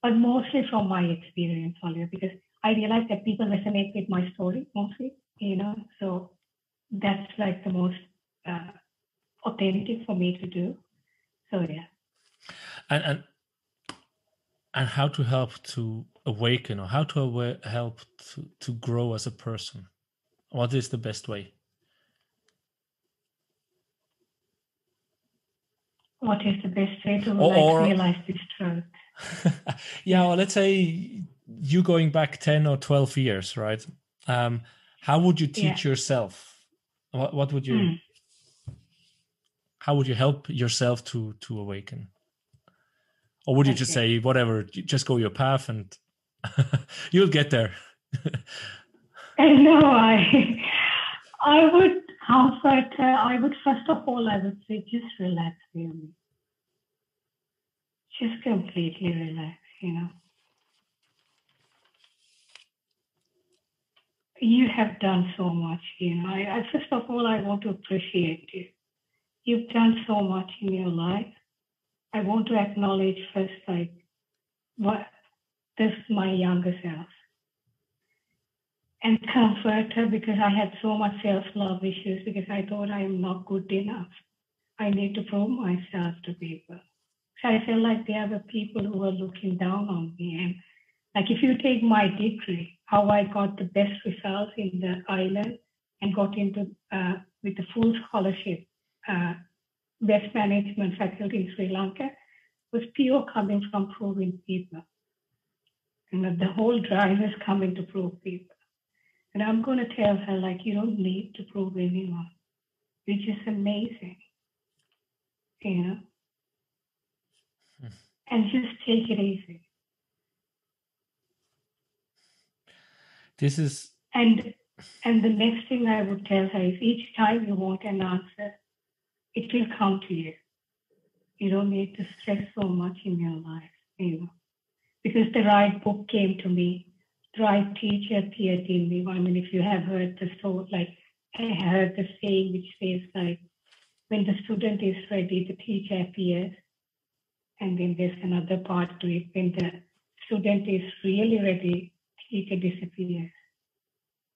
But mostly from my experience, Oliver, because I realized that people resonate with my story mostly, you know, so that's like the most uh, authentic for me to do. So yeah. And and and how to help to awaken or how to help to, to grow as a person? What is the best way? what is the best way to or, like, realize this truth? yeah, well, let's say you going back 10 or 12 years, right? Um, how would you teach yeah. yourself? What, what would you, mm. how would you help yourself to, to awaken? Or would you okay. just say, whatever, just go your path and *laughs* you'll get there? *laughs* no, I, I would comfort, uh, I would first of all, I would say just relax, really. Just completely relax, you know. You have done so much, you know. I, I, first of all, I want to appreciate you. You've done so much in your life. I want to acknowledge first, like, what this is my younger self and comfort her because I had so much self love issues because I thought I am not good enough. I need to prove myself to people. So I feel like there were people who were looking down on me. And like if you take my degree, how I got the best results in the island and got into uh, with the full scholarship uh, best management faculty in Sri Lanka was pure coming from proving people. And the whole drive is coming to prove people. And I'm going to tell her, like, you don't need to prove anyone. You're just amazing. You know? Hmm. And just take it easy. This is. And and the next thing I would tell her is each time you want an answer, it will come to you. You don't need to stress so much in your life, you know. Because the right book came to me the right teacher appeared in me. I mean, if you have heard the story, like I heard the saying which says like, when the student is ready, the teacher appears. And then there's another part to it. When the student is really ready, teacher disappears.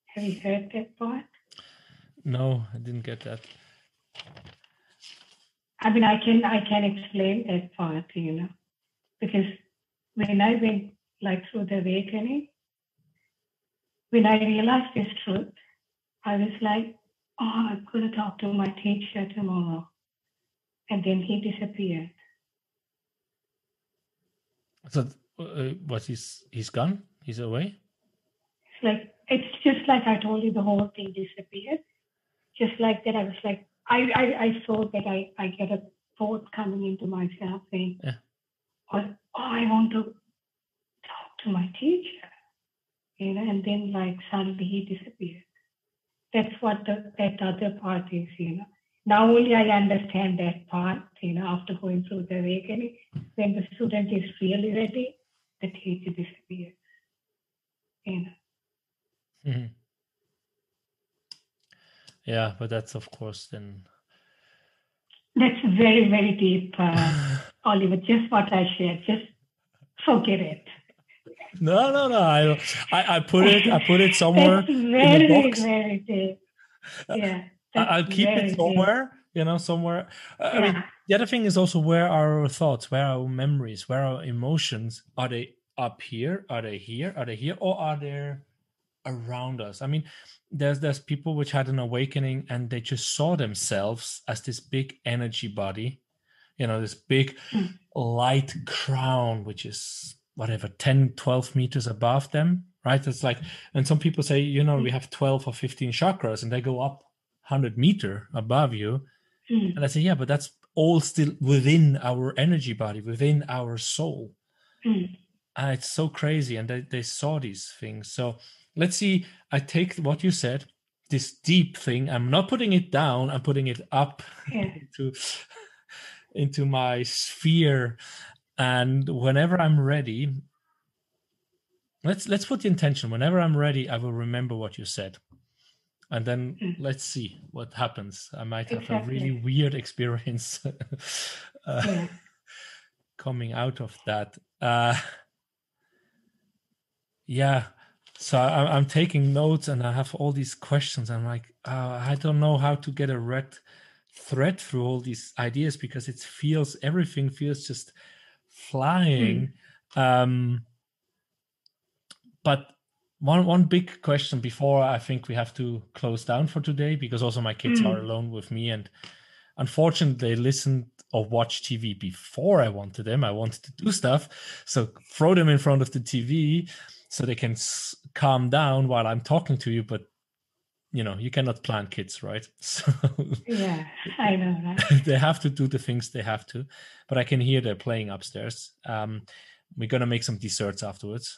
Have you heard that part? No, I didn't get that. I mean, I can I can explain that part, you know, because when I went like through the awakening, when I realized this truth, I was like, oh, I'm to talk to my teacher tomorrow. And then he disappeared. So, uh, what? He's he's gone. He's away. It's like it's just like I told you. The whole thing disappeared. Just like that, I was like, I I, I saw that I I get a thought coming into myself saying, yeah. oh, oh, I want to talk to my teacher you know, and then like suddenly he disappeared. That's what the, that other part is, you know. Now only I understand that part, you know, after going through the awakening. When the student is really ready, the teacher disappears. You know. Mm-hmm. Yeah, but that's of course then. That's very, very deep, uh, *laughs* Oliver. Just what I shared. Just forget it. No, no, no. I, I, I put it. I put it *laughs* somewhere very, in the box. Very deep. Yeah. I'll keep it somewhere. Deep. You know, somewhere. Yeah. I mean, the other thing is also where are our thoughts where are our memories where are our emotions are they up here are they here are they here or are they around us i mean there's there's people which had an awakening and they just saw themselves as this big energy body you know this big mm. light crown which is whatever 10 12 meters above them right it's like and some people say you know we hmm. have 12 or 15 chakras and they go up 100 meter above you mm. and i say yeah but that's all still within our energy body within our soul mm. and it's so crazy and they, they saw these things so let's see i take what you said this deep thing i'm not putting it down i'm putting it up yeah. *laughs* into into my sphere and whenever i'm ready let's let's put the intention whenever i'm ready i will remember what you said and then mm. let's see what happens i might have exactly. a really weird experience *laughs* uh, yeah. coming out of that uh, yeah so I, am taking notes and i have all these questions i'm like uh, i don't know how to get a red thread through all these ideas because it feels everything feels just flying mm. um but one one big question before I think we have to close down for today because also my kids mm. are alone with me and unfortunately they listened or watched TV before I wanted them. I wanted to do stuff, so throw them in front of the TV so they can s- calm down while I'm talking to you. But you know, you cannot plan kids, right? *laughs* So yeah, I know. Right? *laughs* they have to do the things they have to, but I can hear they're playing upstairs. Um, we're gonna make some desserts afterwards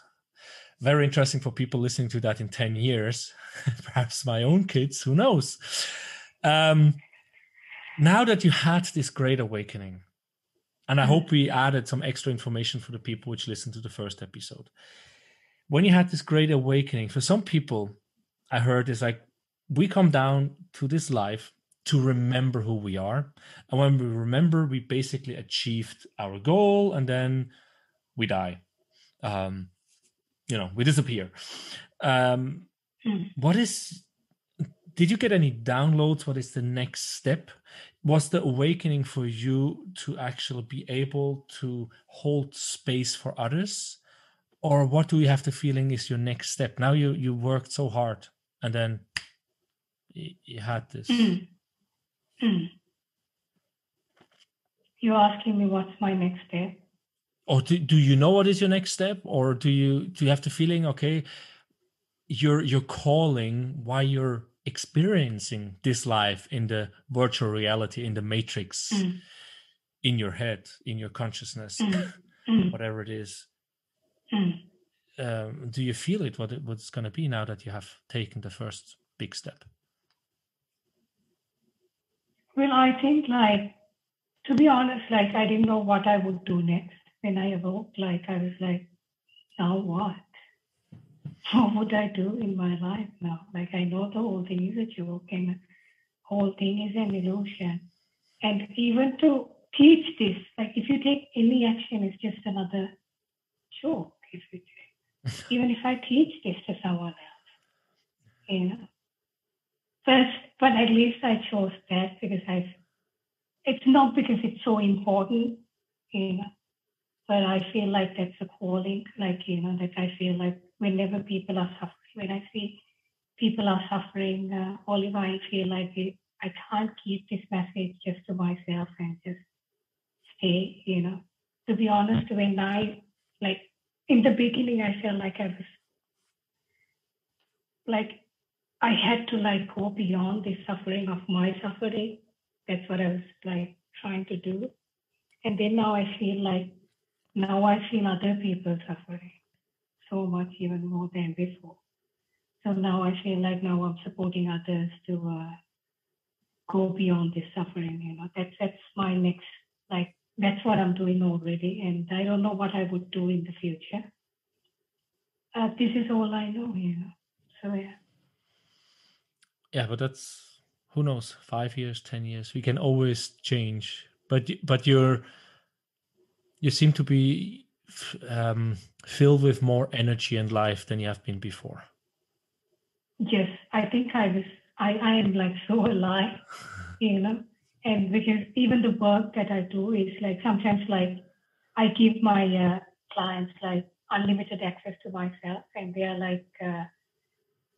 very interesting for people listening to that in 10 years *laughs* perhaps my own kids who knows um, now that you had this great awakening and i hope we added some extra information for the people which listened to the first episode when you had this great awakening for some people i heard is like we come down to this life to remember who we are. And when we remember we basically achieved our goal and then we die. Um, you know we disappear. Um hmm. what is did you get any downloads? What is the next step? Was the awakening for you to actually be able to hold space for others or what do you have the feeling is your next step now you you worked so hard and then you, had this mm. Mm. you're asking me what's my next step or do, do you know what is your next step or do you do you have the feeling okay you're you're calling why you're experiencing this life in the virtual reality in the matrix mm. in your head in your consciousness mm. *laughs* mm. whatever it is mm. um, do you feel it what it what's going to be now that you have taken the first big step well i think like to be honest like i didn't know what i would do next when I awoke, like I was like, now what? *laughs* What would I do in my life now? Like I know the whole thing is a joke and the whole thing is an illusion. And even to teach this, like if you take any action, it's just another joke. Even if I teach this to someone else, you know. First, but at least I chose that because I. It's not because it's so important, you know but I feel like that's a calling. Like you know, that I feel like whenever people are suffering, when I see people are suffering, uh, Oliver, I feel like it, I can't keep this message just to myself and just stay. You know, to be honest, when I like in the beginning, I felt like I was like I had to like go beyond the suffering of my suffering. That's what I was like trying to do. And then now I feel like now I feel other people suffering so much, even more than before. So now I feel like now I'm supporting others to uh, go beyond this suffering. You know, that's that's my next like that's what I'm doing already, and I don't know what I would do in the future. Uh, this is all I know, here. know. So yeah. Yeah, but that's who knows, five years, ten years. We can always change. But but you're you seem to be um, filled with more energy and life than you have been before. Yes, I think I was. I, I am like so *laughs* alive, you know, and because even the work that I do is like sometimes like I give my uh, clients like unlimited access to myself, and they are like uh,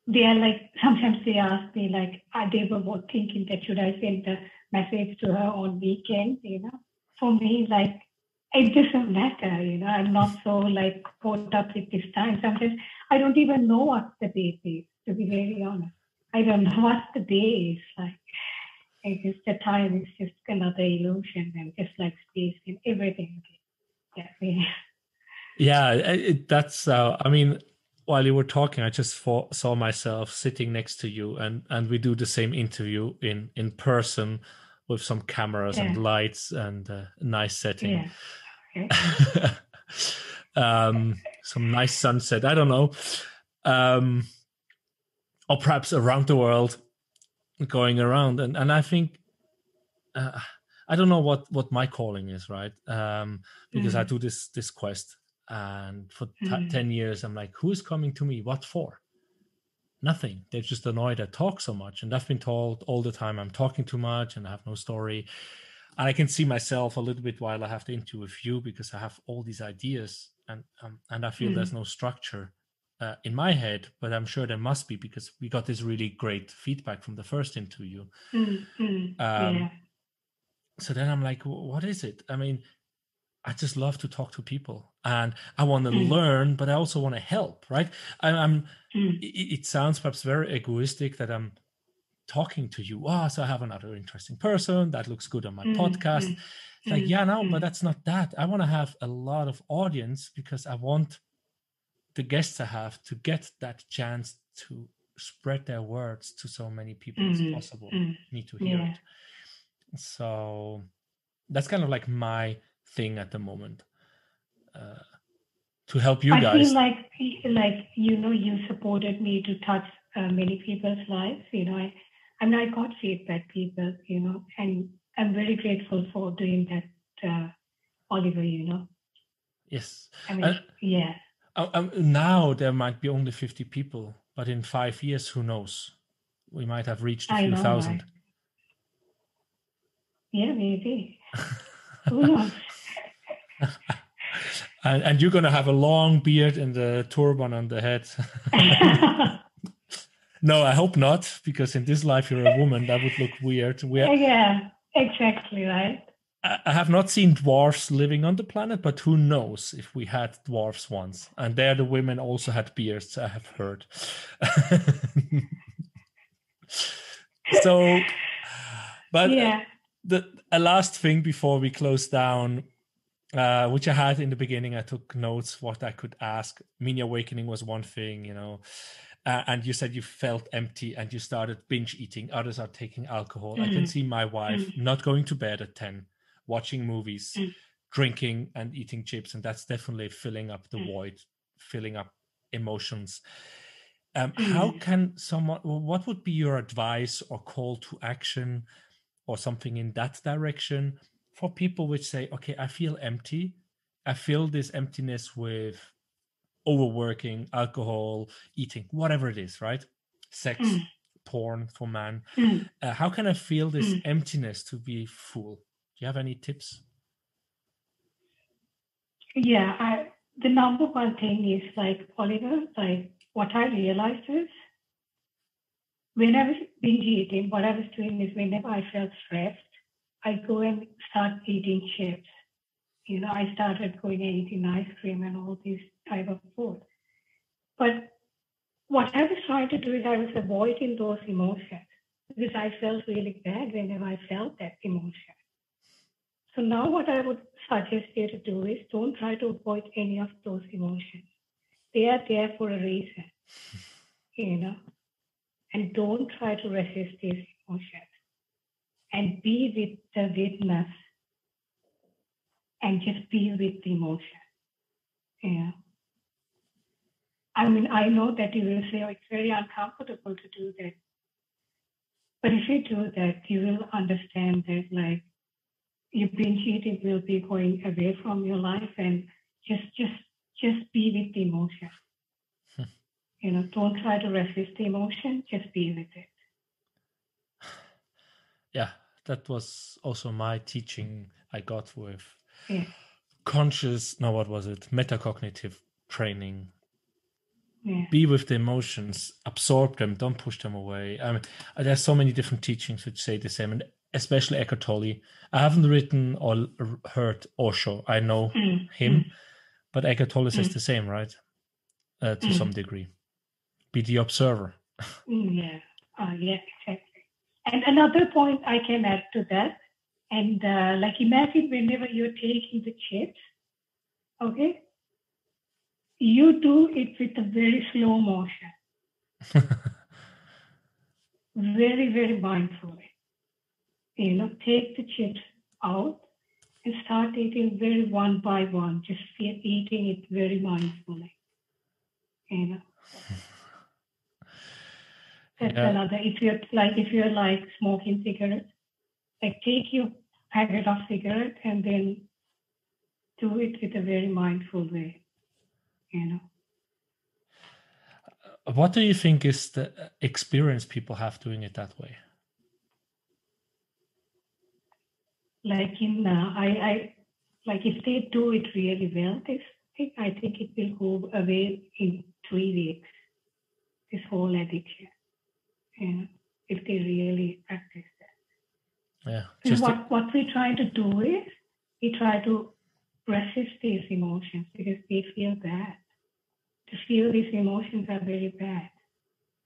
they are like sometimes they ask me like are they were both thinking that should I send a message to her on weekends, you know? For me, like it doesn't matter, you know. I'm not so like caught up with this time. Sometimes I don't even know what the date is, to be very honest. I don't know *laughs* what the day is like. It's just the time is just another illusion and just like space and everything. Yeah, yeah it, that's. Uh, I mean, while you were talking, I just for, saw myself sitting next to you, and and we do the same interview in in person with some cameras yeah. and lights and a nice setting. Yeah. Okay. *laughs* um, some nice sunset. I don't know. Um, or perhaps around the world going around and and i think uh, i don't know what what my calling is right um because mm. i do this this quest and for t- mm. 10 years i'm like who is coming to me what for nothing they're just annoyed i talk so much and i've been told all the time i'm talking too much and i have no story and i can see myself a little bit while i have the interview with you because i have all these ideas and um, and i feel mm. there's no structure uh, in my head, but I'm sure there must be because we got this really great feedback from the first interview. Mm-hmm. Um, yeah. So then I'm like, what is it? I mean, I just love to talk to people and I want to mm. learn, but I also want to help, right? I, am mm. it, it, sounds perhaps very egoistic that I'm talking to you. Oh, so I have another interesting person that looks good on my mm. podcast. Like, mm, yeah, no, but mm. that's not that. I want to have a lot of audience because I want the guests I have to get that chance to spread their words to so many people mm-hmm. as possible mm-hmm. need to hear yeah. it. So that's kind of like my thing at the moment. Uh, to help you I guys. feel like like you know you supported me to touch uh, many people's lives. You know, I I mean I got feedback, people. You know, and I'm very grateful for doing that, uh, Oliver. You know. Yes. I mean, uh, yeah. Uh, um, now there might be only 50 people, but in five years, who knows? We might have reached a few know, thousand. Right? Yeah, maybe. *laughs* who knows? *laughs* and, and, you're going to have a long beard and a turban on the head. *laughs* no, I hope not, because in this life you're a woman. That would look weird. We're... Yeah, exactly right. I have not seen dwarfs living on the planet, but who knows if we had dwarfs once? And there, the women also had beards. I have heard. *laughs* so, but yeah. the a last thing before we close down, uh, which I had in the beginning, I took notes what I could ask. Mini awakening was one thing, you know. Uh, and you said you felt empty and you started binge eating. Others are taking alcohol. Mm. I can mm-hmm. see my wife mm. not going to bed at 10 watching movies, mm. drinking and eating chips, and that's definitely filling up the mm. void, filling up emotions. Um, mm. How can someone? What would be your advice or call to action, or something in that direction for people which say, "Okay, I feel empty. I fill this emptiness with overworking, alcohol, eating, whatever it is, right? Sex." Mm. porn for man mm. uh, how can i feel this mm. emptiness to be full you have any tips? Yeah, I, the number one thing is like Oliver, like what I realized is when I was binge eating, what I was doing is whenever I felt stressed, I go and start eating chips. You know, I started going and eating ice cream and all these type of food. But what I was trying to do is I was avoiding those emotions because I felt really bad whenever I felt that emotion. So now what I would suggest you to do is don't try to avoid any of those emotions. They are there for a reason, you know, and don't try to resist these emotions and be with the witness and just be with the emotion. Yeah. I mean, I know that you will say, oh, it's very uncomfortable to do that. But if you do that, you will understand that, like, your binge eating will be going away from your life and just just just be with the emotion hmm. you know don't try to resist the emotion just be with it *sighs* yeah that was also my teaching I got with Yeah. conscious. No, what was it? Metacognitive training. Yeah. Be with the emotions, absorb them, don't push them away. I mean, there's so many different teachings which say the same, and especially Eckhart Tolle. I haven't written or heard Osho. I know Mm, him, but Eckhart Tolle says Mm. the same, right? Uh, to Mm. some degree. Be the observer. *laughs* Mm, Yeah, uh, yeah, exactly. And another point I can add to that, and uh, like imagine whenever you're taking the chips, okay, you do it with a very slow motion, *laughs* very, very mindfully. You know, take the chips out and start eating very one by one, just eating it very mindfully. You know. *sighs* That's Yeah. another. If you're like if you're like smoking cigarettes, like take your packet of cigarette and then do it with a very mindful way. You know. what do you think is the experience people have doing it that way? Like in uh, I I like if they do it really well, this thing I think it will go away in three weeks. This whole addiction. You know, if they really practice that. Yeah, And just what, what we try to do is we try to resist these emotions because they feel bad. To feel these emotions are very bad.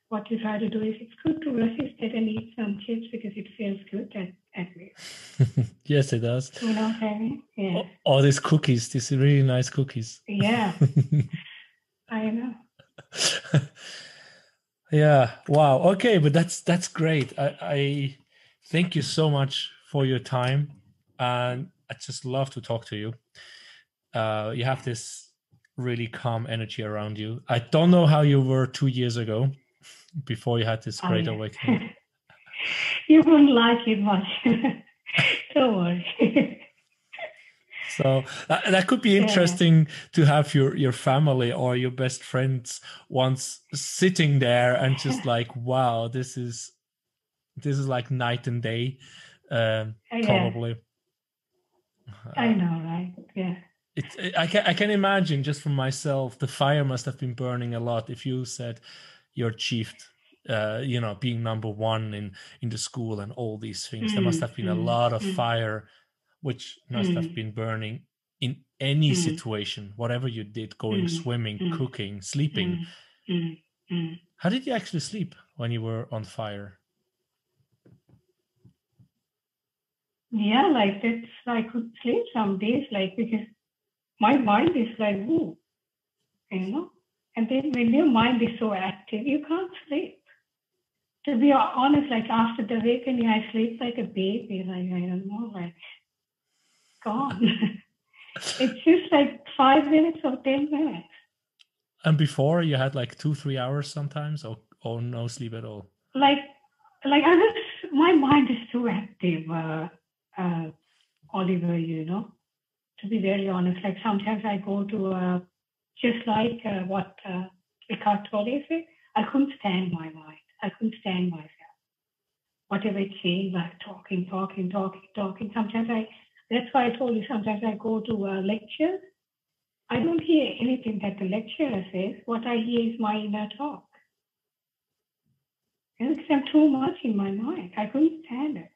What you try to do is it's good to resist it and eat some chips because it feels good at, at least. *laughs* yes, it does. You know what I mean? Yeah. Oh, oh, these cookies, these really nice cookies. Yeah, *laughs* I know. *laughs* yeah. Wow. Okay, but that's that's great. I, I thank you so much for your time, and I just love to talk to you. Uh, you have this really calm energy around you. I don't know how you were two years ago, before you had this Oh, great awakening. You won't like it much. *laughs* Don't worry. *laughs* So that, that could be Yeah. interesting to have your your family or your best friends once sitting there and just *laughs* like, wow, this is this is like night and day, um, uh, Yeah. probably. I uh, know, right? Yeah. It, I can I can imagine just from myself, the fire must have been burning a lot. If you said you achieved, uh, you know, being number one in in the school and all these things, there must Mm, have been a mm, lot of mm. fire, which must have Mm. been burning in any Mm. situation, whatever you did, going Mm, swimming, mm, cooking, sleeping. Mm, mm, mm. How did you actually sleep when you were on fire? Yeah, like that's I could sleep some days, like because my mind is like, ooh, you know. And then when your mind is so active, you can't sleep. To be honest, like after the awakening, I sleep like a baby, like I don't know, like gone. *laughs* it's just like five minutes or ten minutes. And before you had like two, three hours sometimes, or or no sleep at all. like like I was my mind is too active, uh, uh, Oliver. You know, to be very honest, like sometimes I go to uh, just like uh, what uh, Eckhart Tolle said. I couldn't stand my mind. I couldn't stand myself. Whatever it's saying, like talking, talking, talking, talking. Sometimes I. That's why I told you. Sometimes I go to uh, lectures. I don't hear anything that the lecturer says. What I hear is my inner talk. And because I'm too much in my mind. I couldn't stand it.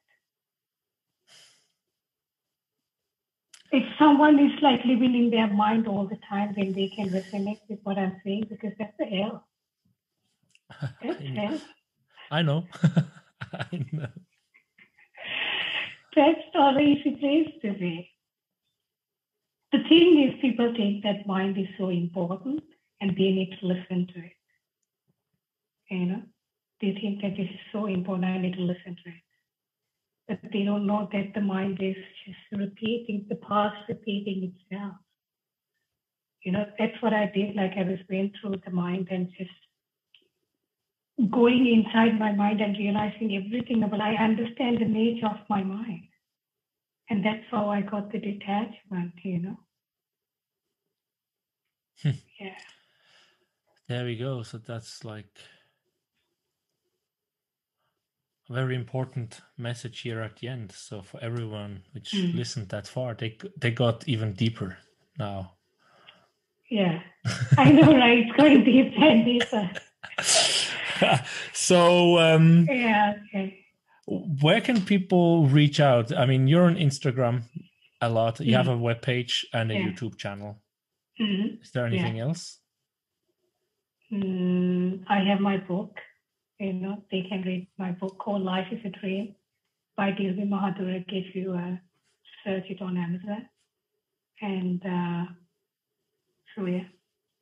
If someone is like living in their mind all the time, then they can resonate with what I'm saying because that's the hell. *laughs* That's I know. *laughs* I know. I know. That's not an easy place to be. The thing is, people think that mind is so important and they need to listen to it. You know, they think that this is so important, I need to listen to it. But they don't know that the mind is just repeating, the past repeating itself. You know, that's what I did. Like I was going through the mind and just going inside my mind and realizing everything about I understand the nature of my mind. And that's how I got the detachment, you know. Hmm. yeah. There we go. So that's like a very important message here at the end. So for everyone which Mm. listened that far, they they got even deeper now. Yeah. *laughs* I know, right? It's going deeper and deeper. *laughs* *laughs* so um, Yeah. Okay. where can people reach out? I mean, you're on Instagram a lot. You have Mm. a web page and a Yeah. YouTube channel. Mhm. Is there anything else? Mm, I have my book. You know, they can read my book called Life is a Dream by Dilmi Mahadurage if you uh, search it on Amazon. And uh, so, yeah.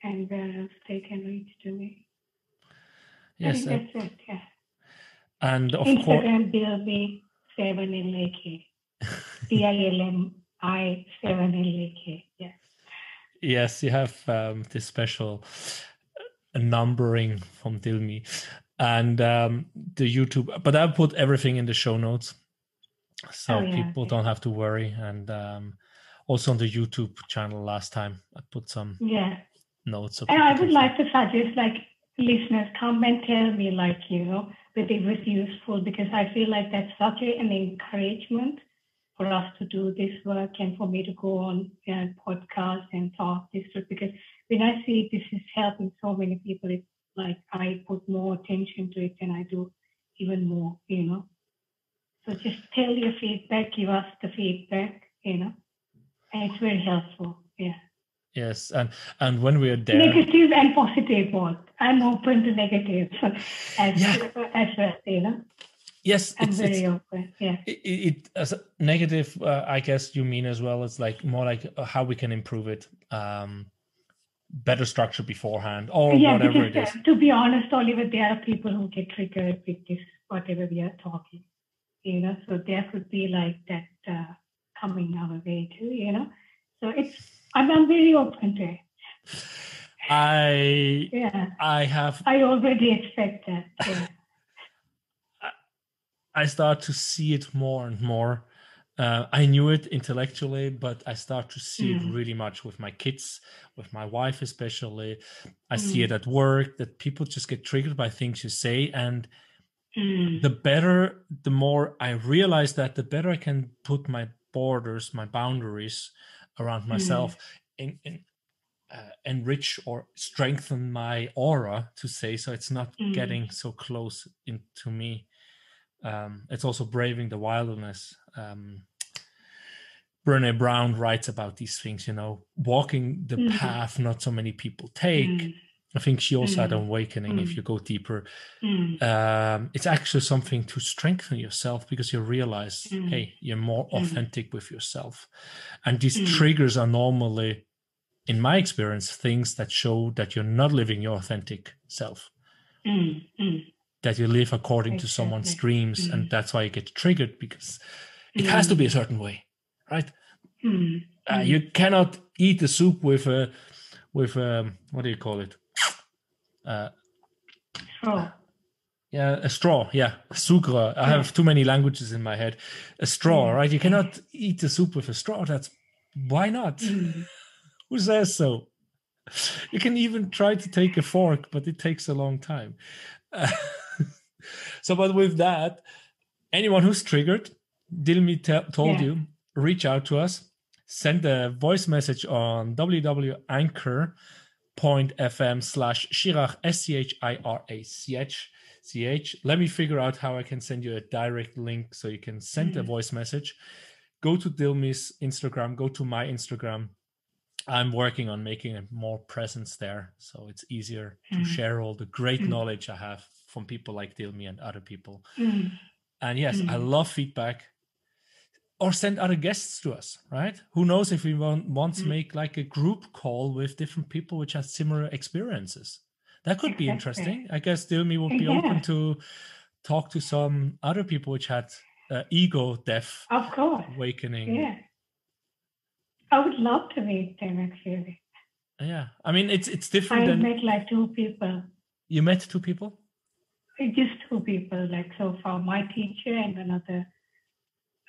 And where else they can reach to me? Yes, I uh, it, yeah. and of course. Instagram Dilmi 7LAK. D-I-L-M-I 7LAK. Yeah. Yes, you have um, this special uh, numbering from Dilmi and um, the YouTube. But I'll put everything in the show notes so Oh, yeah, people okay. don't have to worry. And um, also on the YouTube channel last time, I put some Yeah. notes. And I would like to suggest, like, listeners, come and tell me, like, you know, that it was useful because I feel like that's such an encouragement for us to do this work and for me to go on uh, podcast and talk this through. Because when I see this is helping so many people, it's like I put more attention to it and I do even more, you know. So just tell your feedback, give us the feedback, you know, and it's very helpful. Yeah. Yes, and and when we are there, Negative and positive both. I'm open to negative *laughs* as, Yeah. as well, you know. yes, I'm it's, very it's open. Yeah. it, it as a negative. Uh, I guess you mean as well. It's like more like uh, how we can improve it. Um, better structure beforehand, or yeah, whatever because it is. uh, to be honest, Oliver, there are people who get triggered with this, whatever we are talking, you know. So there could be like that uh, coming our way too, you know. So it's, I'm, I'm very open to it. I Yeah. I have I already expect that. Yeah. *laughs* I start to see it more and more. Uh, I knew it intellectually, but I start to see it Mm. really much with my kids, with my wife especially. I see Mm. it at work that people just get triggered by things you say, and Mm. the better, the more I realize that, the better I can put my borders, my boundaries around myself, and, and uh, enrich or strengthen my aura to say so it's not Mm. getting so close into me um, it's also braving the wilderness um, brene brown writes about these things you know walking the Mhm. path not so many people take Mm. I think she also had an Mm. awakening if Mm. you go deeper Mm. um, it's actually something to strengthen yourself because you realize Mm. hey you're more Mm. authentic with yourself and these Mm. triggers are normally in my experience things that show that you're not living your authentic self Mm. Mm. that you live according to someone's Exactly. dreams and Mm. that's why you get triggered because it has to be a certain way right Mm. uh, Mm. you cannot eat the soup with a with um what do you call it uh Straw. yeah a straw yeah. Sucre. I have too many languages in my head. A straw right? You cannot eat the soup with a straw. That's why not? Mm. *laughs* who says so? You can even try to take a fork but it takes a long time. *laughs* So but with that anyone who's triggered dilmi te- told Yeah. you reach out to us. Send a voice message on www.anchor.fm slash schirach s-c-h-i-r-a-c-h ch let me figure out how i can send you a direct link so you can send a Mhm. voice message go to dilmi's instagram go to my instagram i'm working on making a more presence there so it's easier to Mm. share all the great Mm. knowledge i have from people like dilmi and other people Mm. and yes i Mm. love feedback or send other guests to us right who knows if we want, want to Mm. make like a group call with different people which have similar experiences that could be interesting i guess dilmi would be Yeah. open to talk to some other people which had uh, ego death Of course. awakening Yeah. I would love to meet them actually. yeah i mean it's it's I different than met like two people. you met two people Just two people, like so far, my teacher and another,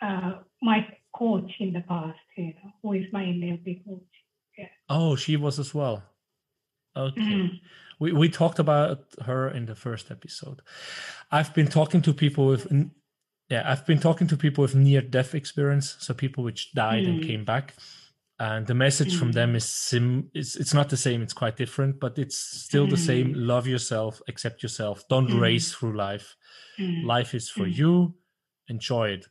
uh, my coach in the past, you know, who is my NLP coach. Yeah. oh she was as well okay Mm. We we talked about her in the first episode. I've been talking to people with yeah, I've been talking to people with near death experience, so people which died mm. and came back. And the message mm. from them is sim it's it's not the same, it's quite different, but it's still the same. Mm. Love yourself, accept yourself, don't mm. race through life. Mm. Life is for you, enjoy it.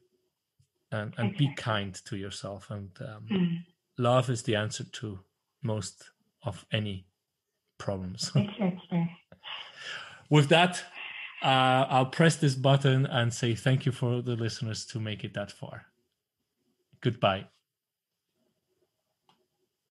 And and be kind to yourself. And um, love is the answer to most of any problems. *laughs* With that, uh, I'll press this button and say thank you for the listeners to make it that far. Goodbye.